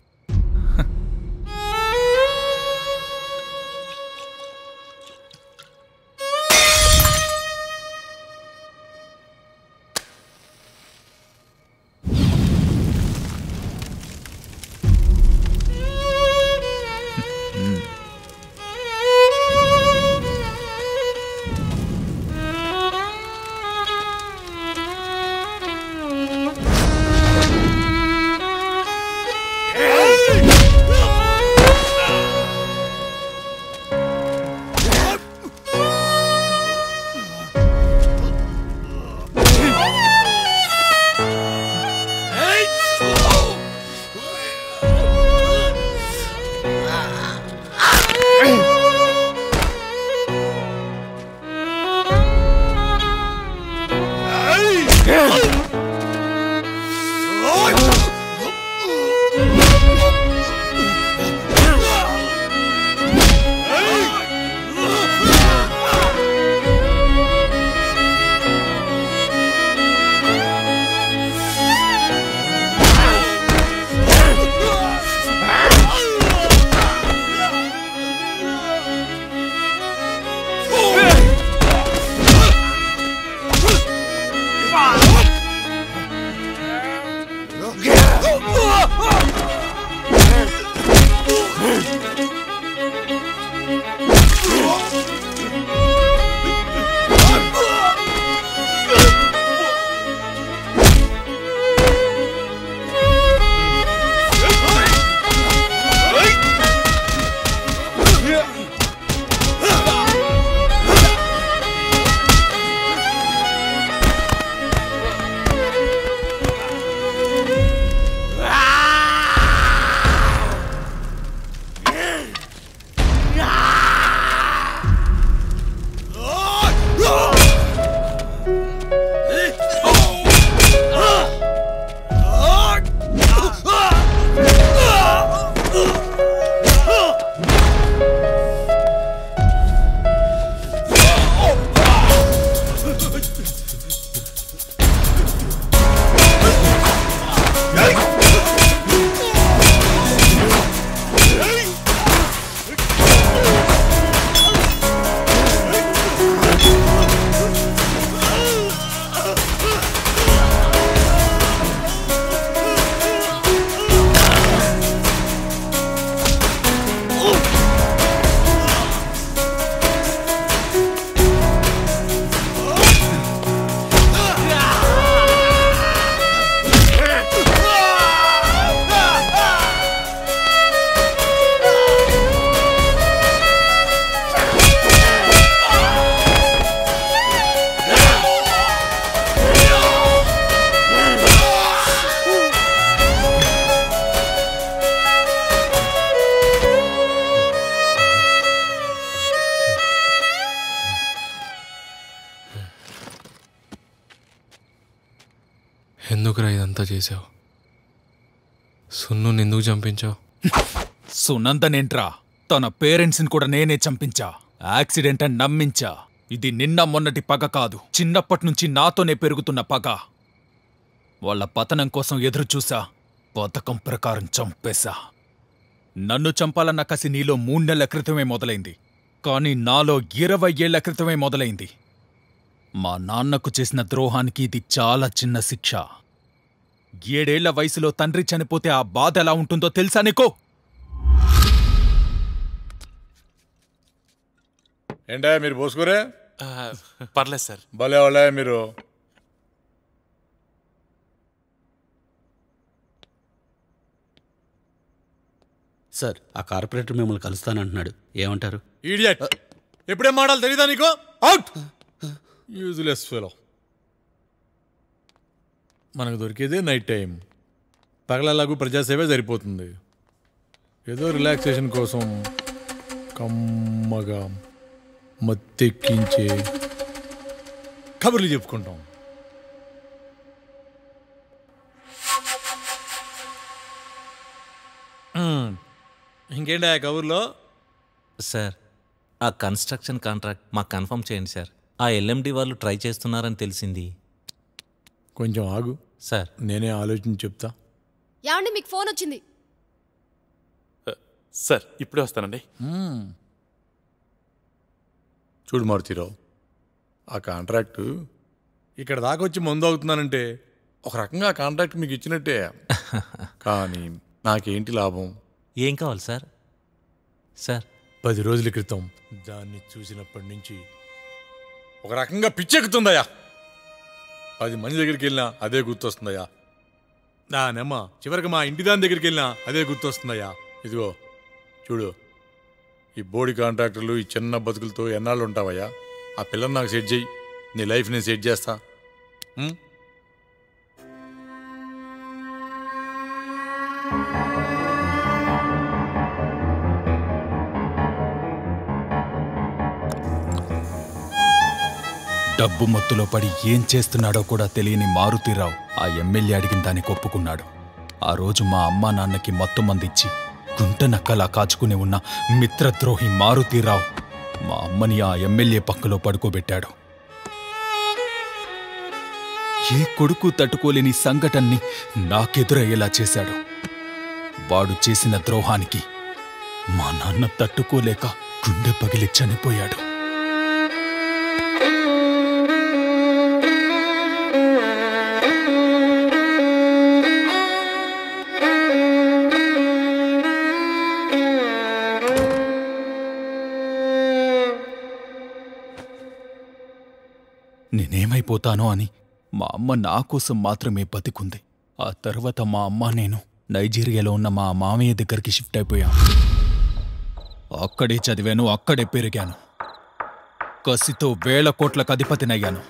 సునందనేంట్రా? తన పేరెంట్స్ని కూడా నేనే చంపించా. యాక్సిడెంట్ అని నమ్మించా. ఇది నిన్న మొన్నటి పగ కాదు. చిన్నప్పటి నుంచి నాతోనే పెరుగుతున్న పగ. వాళ్ళ పతనం కోసం ఎదురు చూసా పథకం ప్రకారం చంపేశా. నన్ను చంపాలన్న కసి నీలో మూడు నెలల క్రితమే మొదలైంది. కానీ నాలో ఇరవై ఏళ్ళ క్రితమే మొదలైంది. మా నాన్నకు చేసిన ద్రోహానికి ఇది చాలా చిన్న శిక్ష. ఏడేళ్ళ వయసులో తండ్రి చనిపోతే ఆ బాధ ఎలా ఉంటుందో తెలుసా నీకో? ఏంటా మీరు పోసుకోరే? పర్లేదు సార్. భలే వాళ్ళే మీరు. సార్ ఆ కార్పొరేటర్ మిమ్మల్ని కలుస్తానంటున్నాడు. ఏమంటారు? ఈడియట్ ఎప్పుడేం మాడాలి తెలీదా నీకు? అవుట్ యూజ్లెస్ ఫెలో మనకు దొరికేదే నైట్ టైం పగలలాగు ప్రజాసేవే సరిపోతుంది. ఏదో రిలాక్సేషన్ కోసం కమ్మగా మత్తెక్కించే కబుర్లు చెప్పుకుంటాం. ఇంకేంటి ఆ కబుర్లో? సార్ ఆ కన్స్ట్రక్షన్ కాంట్రాక్ట్ మాకు కన్ఫర్మ్ చేయండి సార్. ఆ ఎల్ఎండి వాళ్ళు ట్రై చేస్తున్నారని తెలిసింది. కొంచెం ఆగు. సార్. నేనే ఆలోచించి చెప్తా. ఏమండి మీకు ఫోన్ వచ్చింది. సార్ ఇప్పుడే వస్తానండి. చూడు మారుతీరావు ఆ కాంట్రాక్టు ఇక్కడ దాకా వచ్చి మందు అవుతున్నానంటే ఒక రకంగా ఆ కాంట్రాక్ట్ మీకు ఇచ్చినట్టే. కానీ నాకేంటి లాభం? ఏం కావాలి సార్? సార్. పది రోజుల క్రితం దాన్ని చూసినప్పటి నుంచి ఒక రకంగా పిచ్చెక్కుతుందయ్యా. పది మంది దగ్గరికి వెళ్ళినా అదే గుర్తొస్తుందయ్యా. దానమ్మ చివరికి మా ఇంటి దాని దగ్గరికి వెళ్ళినా అదే గుర్తొస్తుందయ్యా. ఇదిగో చూడు ఈ బోడి కాంట్రాక్టర్లు ఈ చిన్న బతుకులతో ఎన్నాళ్ళు ఉంటావయ్యా? ఆ పిల్లని నాకు సెట్ చేయి. నీ లైఫ్ నేను సెట్ చేస్తా. డబ్బు మత్తులో పడి ఏం చేస్తున్నాడో కూడా తెలియని మారుతీరావు ఆ ఎమ్మెల్యే అడిగిన దానికి ఒప్పుకున్నాడు. ఆ రోజు మా అమ్మా నాన్నకి మత్తు మందిచ్చి గుంట నక్కలా కాచుకుని ఉన్న మిత్రద్రోహి మారుతీరావు మా అమ్మని ఆ ఎమ్మెల్యే పక్కలో పడుకోబెట్టాడు. ఏ కొడుకు తట్టుకోలేని సంఘటన్ని నాకెదురయ్యేలా చేశాడు. వాడు చేసిన ద్రోహానికి మా నాన్న తట్టుకోలేక గుండె పగిలి చనిపోయాడు. నేనేమైపోతానో అని మా అమ్మ నా కోసం మాత్రమే బతికుంది. ఆ తర్వాత మా అమ్మ నేను నైజీరియాలో ఉన్న మా మామయ్య దగ్గరికి షిఫ్ట్ అయిపోయాం. అక్కడే చదివాను అక్కడే పెరిగాను. కసితో వేల కోట్లకు అధిపతినయ్యాను.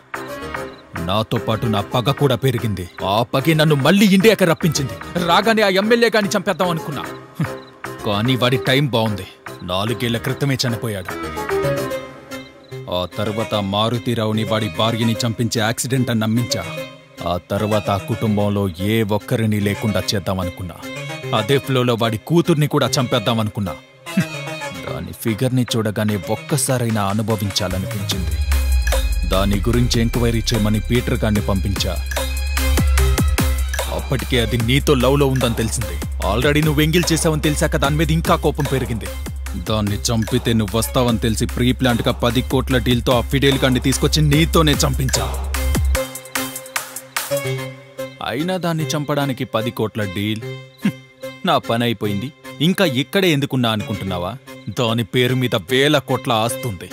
నాతో పాటు నా పగ కూడా పెరిగింది. ఆ పగే నన్ను మళ్ళీ ఇండియాకి రప్పించింది. రాగానే ఆ ఎమ్మెల్యే గాని చంపేద్దాం అనుకున్నా. కానీ వాడి టైం బాగుంది. నాలుగేళ్ళ క్రితమే చనిపోయాడు. ఆ తర్వాత మారుతిరావుని వాడి భార్యని చంపించే యాక్సిడెంట్ అని నమ్మించా. ఆ తర్వాత ఆ కుటుంబంలో ఏ ఒక్కరిని లేకుండా చేద్దామనుకున్నా. అదే ఫ్లోలో వాడి కూతుర్ని కూడా చంపేద్దామనుకున్నా. దాని ఫిగర్ని చూడగానే ఒక్కసారైనా అనుభవించాలనిపించింది. దాని గురించి ఎంక్వైరీ చేయమని పీటర్ గారిని పంపించా. అప్పటికే అది నీతో లవ్లో ఉందని తెలిసింది. ఆల్రెడీ నువ్వు ఎంగిల్ చేసావని తెలిసాక దాని మీద ఇంకా కోపం పెరిగింది. దాన్ని చంపితే నువ్వు వస్తావని తెలిసి ప్రీ ప్లాంట్గా పది కోట్ల డీల్తో ఆ ఫిడేల్ గాన్ని తీసుకొచ్చి నీతోనే చంపించా. అయినా దాన్ని చంపడానికి పది కోట్ల డీల్? నా పని అయిపోయింది. ఇంకా ఇక్కడే ఎందుకున్నా అనుకుంటున్నావా? దాని పేరు మీద వేల కోట్ల ఆస్తుంది.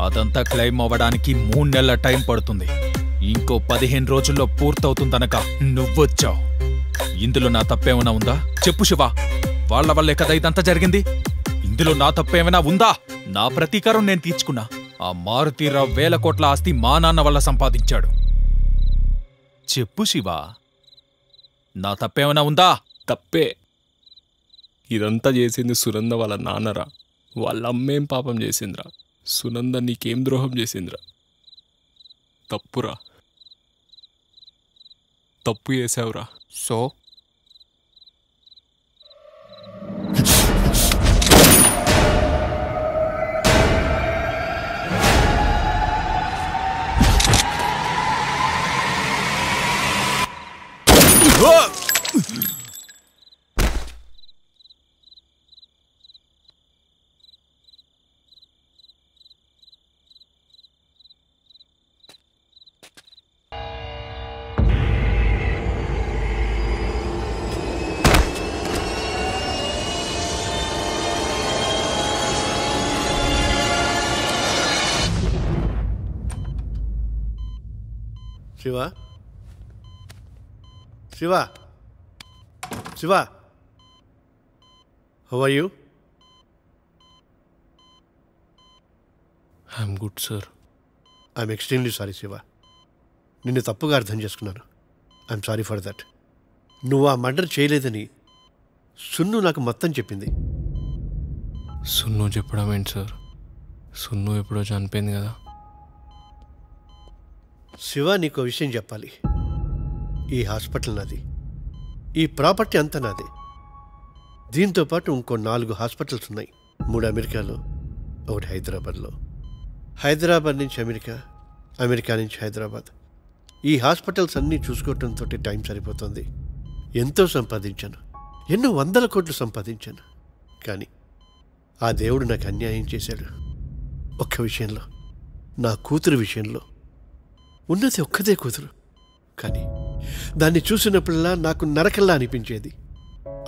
అదంతా క్లెయిమ్ అవ్వడానికి మూడు నెలల టైం పడుతుంది. ఇంకో పదిహేను రోజుల్లో పూర్తవుతుందనక నువ్వొచ్చావు. ఇందులో నా తప్పేమైనా ఉందా? చెప్పు శివ. వాళ్ళ వల్లే కదా ఇదంతా జరిగింది? ఇందులో నా తప్పేమైనా ఉందా? నా ప్రతీకారం నేను తీర్చుకున్నా. ఆ మారుతీరావు వేల కోట్ల ఆస్తి మా నాన్న వల్ల సంపాదించాడు. చెప్పు శివ. నా తప్పేమైనా ఉందా? తప్పే. ఇదంతా చేసింది సునంద వాళ్ళ నాన్నరా. వాళ్ళ అమ్మేం పాపం చేసిందిరా. సునంద నీకేం ద్రోహం చేసిందిరా. తప్పురా. తప్పు చేసావురా. So? Shiva Shiva! Shiva! How are you I'm good sir I'm extremely sorry Shiva. నిన్ను తప్పుగా అర్థం చేసుకున్నాను. ఐఎమ్ సారీ ఫర్ దట్ నువ్వు ఆ మర్డర్ చేయలేదని సున్ను నాకు మొత్తం చెప్పింది. సున్ను చెప్పడం ఏంటి సార్ సున్ను ఎప్పుడో చనిపోయింది కదా. శివ నీకు విషయం చెప్పాలి. ఈ హాస్పిటల్ నాది. ఈ ప్రాపర్టీ అంతా నాది. దీంతో పాటు ఇంకో నాలుగు హాస్పిటల్స్ ఉన్నాయి. మూడు అమెరికాలో ఒకటి హైదరాబాద్లో. హైదరాబాద్ నుంచి అమెరికా అమెరికా నుంచి హైదరాబాద్. ఈ హాస్పిటల్స్ అన్నీ చూసుకోవటంతో టైం సరిపోతుంది. ఎంతో సంపాదించాను. ఎన్నో వందల కోట్లు సంపాదించాను. కానీ ఆ దేవుడు నాకు అన్యాయం చేశాడు. ఒక్క విషయంలో నా కూతురు విషయంలో. ఉన్నది ఒక్కదే కూతురు. కానీ దాన్ని చూసినప్పుడల్లా నాకు నరకల్లా అనిపించేది.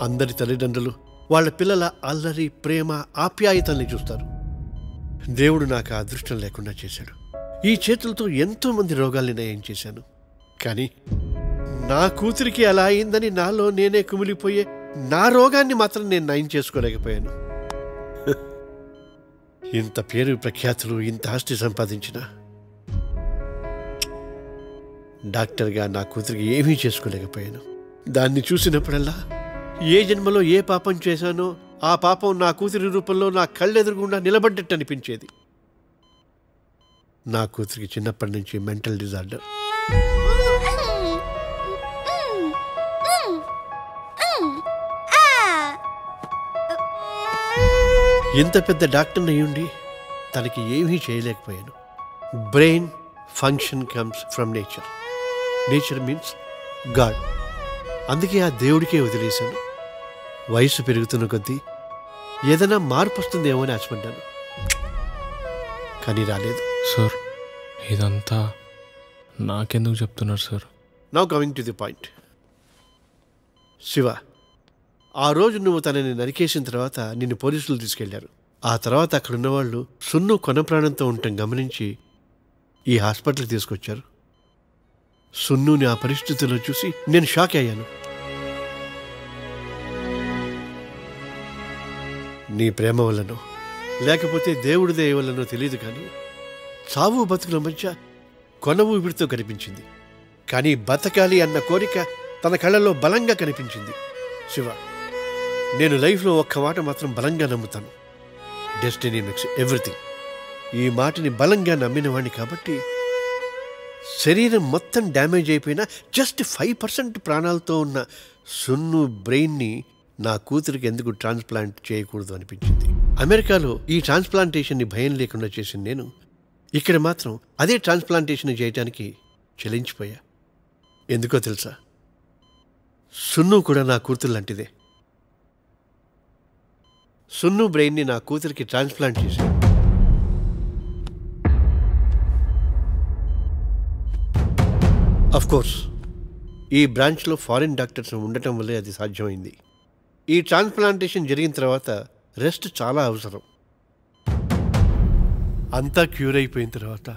అందరి తల్లిదండ్రులు వాళ్ళ పిల్లల అల్లరి ప్రేమ ఆప్యాయతల్ని చూస్తారు. దేవుడు నాకు అదృష్టం లేకుండా చేశాడు. ఈ చేతులతో ఎంతోమంది రోగాల్ని నయం చేశాను. కానీ నా కూతురికి అలా అయిందని నాలో నేనే కుమిలిపోయే నా రోగాన్ని మాత్రం నేను నయం చేసుకోలేకపోయాను. ఇంత పేరు ప్రఖ్యాతులు ఇంత ఆస్తి సంపాదించిన డాక్టర్గా నా కూతురికి ఏమీ చేసుకోలేకపోయాను. దాన్ని చూసినప్పుడల్లా ఏ జన్మలో ఏ పాపం చేశానో ఆ పాపం నా కూతురి రూపంలో నా కళ్ళెదురుగుండా నిలబడ్డట్టు అనిపించేది నా కూతురికి చిన్నప్పటి నుంచి మెంటల్ డిజార్డర్. ఇంత పెద్ద డాక్టర్ని అయ్యుండి తనకి ఏమీ చేయలేకపోయాను. Brain function comes from nature. Nature means God. అందుకే ఆ దేవుడికే వదిలేశాను. వయసు పెరుగుతున్న కొద్దీ ఏదైనా మార్పు వస్తుందేమో అని ఆశపడ్డాను. కానీ రాలేదు. సార్ ఇదంతా నాకెందుకు చెప్తున్నారు sir? Now coming to the point Shiva ఆ రోజు నువ్వు తనని నరికేసిన తర్వాత నిన్ను పోలీసులు తీసుకెళ్ళారు. ఆ తర్వాత అక్కడ ఉన్నవాళ్ళు సున్ను కొన ప్రాణంతో ఉండటం గమనించి ఈ హాస్పిటల్కి తీసుకొచ్చారు. సున్నుని ఆ పరిస్థితుల్లో చూసి నేను షాక్ అయ్యాను. నీ ప్రేమ వల్లనో లేకపోతే దేవుడి దయ వల్లనో తెలియదు కానీ చావు బతుకుల మధ్య కొనవు విడితో కనిపించింది. కానీ బతకాలి అన్న కోరిక తన కళ్ళలో బలంగా కనిపించింది. శివ నేను లైఫ్లో ఒక్క మాట మాత్రం బలంగా నమ్ముతాను. డెస్టినీ మిక్స్ ఎవ్రీథింగ్ ఈ మాటని బలంగా నమ్మినవాణ్ణి కాబట్టి శరీరం మొత్తం డ్యామేజ్ అయిపోయినా జస్ట్ ఫైవ్ పర్సెంట్ ప్రాణాలతో ఉన్న సున్ను బ్రెయిన్ని నా కూతురికి ఎందుకు ట్రాన్స్ప్లాంట్ చేయకూడదు అనిపించింది. అమెరికాలో ఈ ట్రాన్స్ప్లాంటేషన్ని భయం లేకుండా చేసిన నేను. ఇక్కడ మాత్రం అదే ట్రాన్స్ప్లాంటేషన్ చేయటానికి చెలించిపోయా. ఎందుకో తెలుసా? సున్ను కూడా నా కూతురు లాంటిదే. సున్ను బ్రెయిన్ని నా కూతురికి ట్రాన్స్ప్లాంట్ చేశాను కోర్స్ ఈ బ్రాంచ్లో ఫారిన్ డాక్టర్స్ ఉండటం వల్లే అది సాధ్యమైంది. ఈ ట్రాన్స్ప్లాంటేషన్ జరిగిన తర్వాత రెస్ట్ చాలా అవసరం. అంతా క్యూర్ అయిపోయిన తర్వాత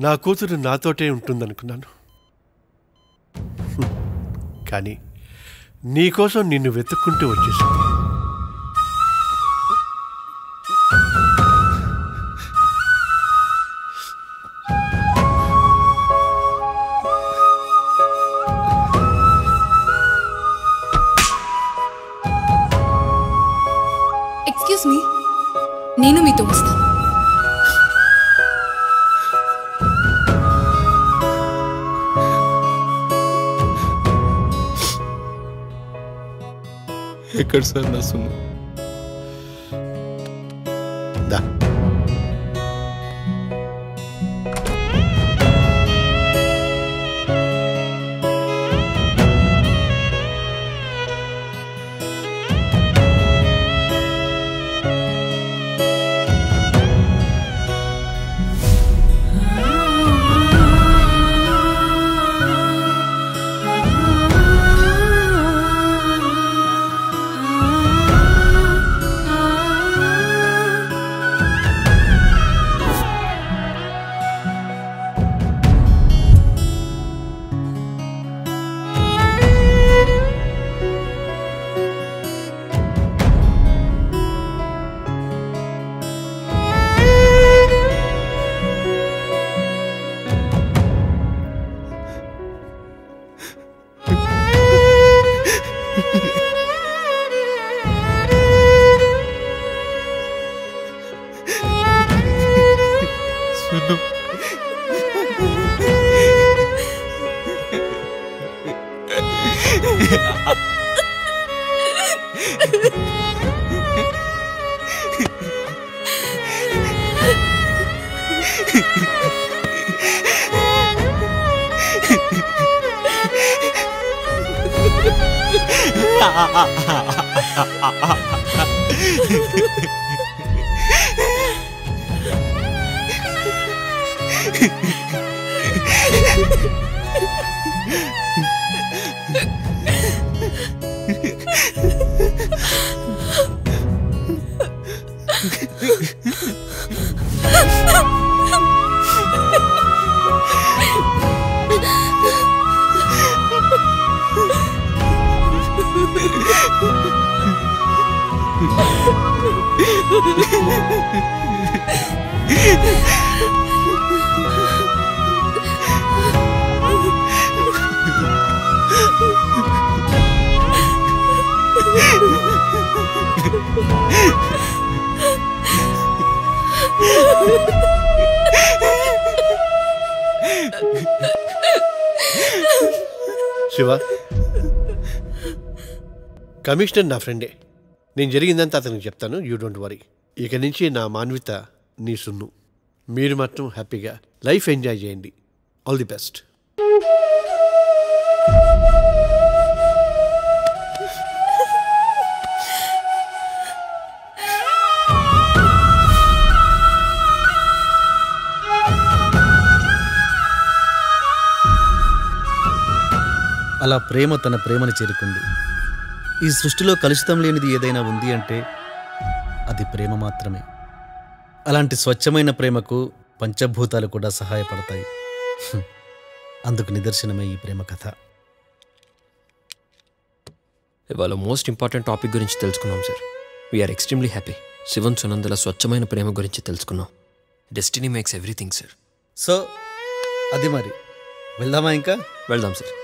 నా కూతురు నాతోటే ఉంటుందనుకున్నాను. కానీ నీకోసం నిన్ను వెతుక్కుంటూ వచ్చేసింది. ఎక్కడ సార్ నా సున్ను సున్ను శివ. కమిషనర్ నా ఫ్రెండే. నేను జరిగిందంతా అతనికి చెప్తాను. యూ డోంట్ వరీ ఇక నుంచి నా మాన్విత నీ సున్ను. మీరు మాత్రం హ్యాపీగా లైఫ్ ఎంజాయ్ చేయండి. ఆల్ ది బెస్ట్ అలా ప్రేమ తన ప్రేమను చేరుకుంది. ఈ సృష్టిలో కలుషితం లేనిది ఏదైనా ఉంది అంటే అది ప్రేమ మాత్రమే. అలాంటి స్వచ్ఛమైన ప్రేమకు పంచభూతాలు కూడా సహాయపడతాయి. అందుకు నిదర్శనమే ఈ ప్రేమ కథ. ఇవాళ మోస్ట్ ఇంపార్టెంట్ టాపిక్ గురించి తెలుసుకున్నాం sir we are extremely happy Shivan సునందల స్వచ్ఛమైన ప్రేమ గురించి తెలుసుకున్నాం. Destiny makes everything sir so అది మరి. వెళ్దామా ఇంకా? వెళ్దాం సార్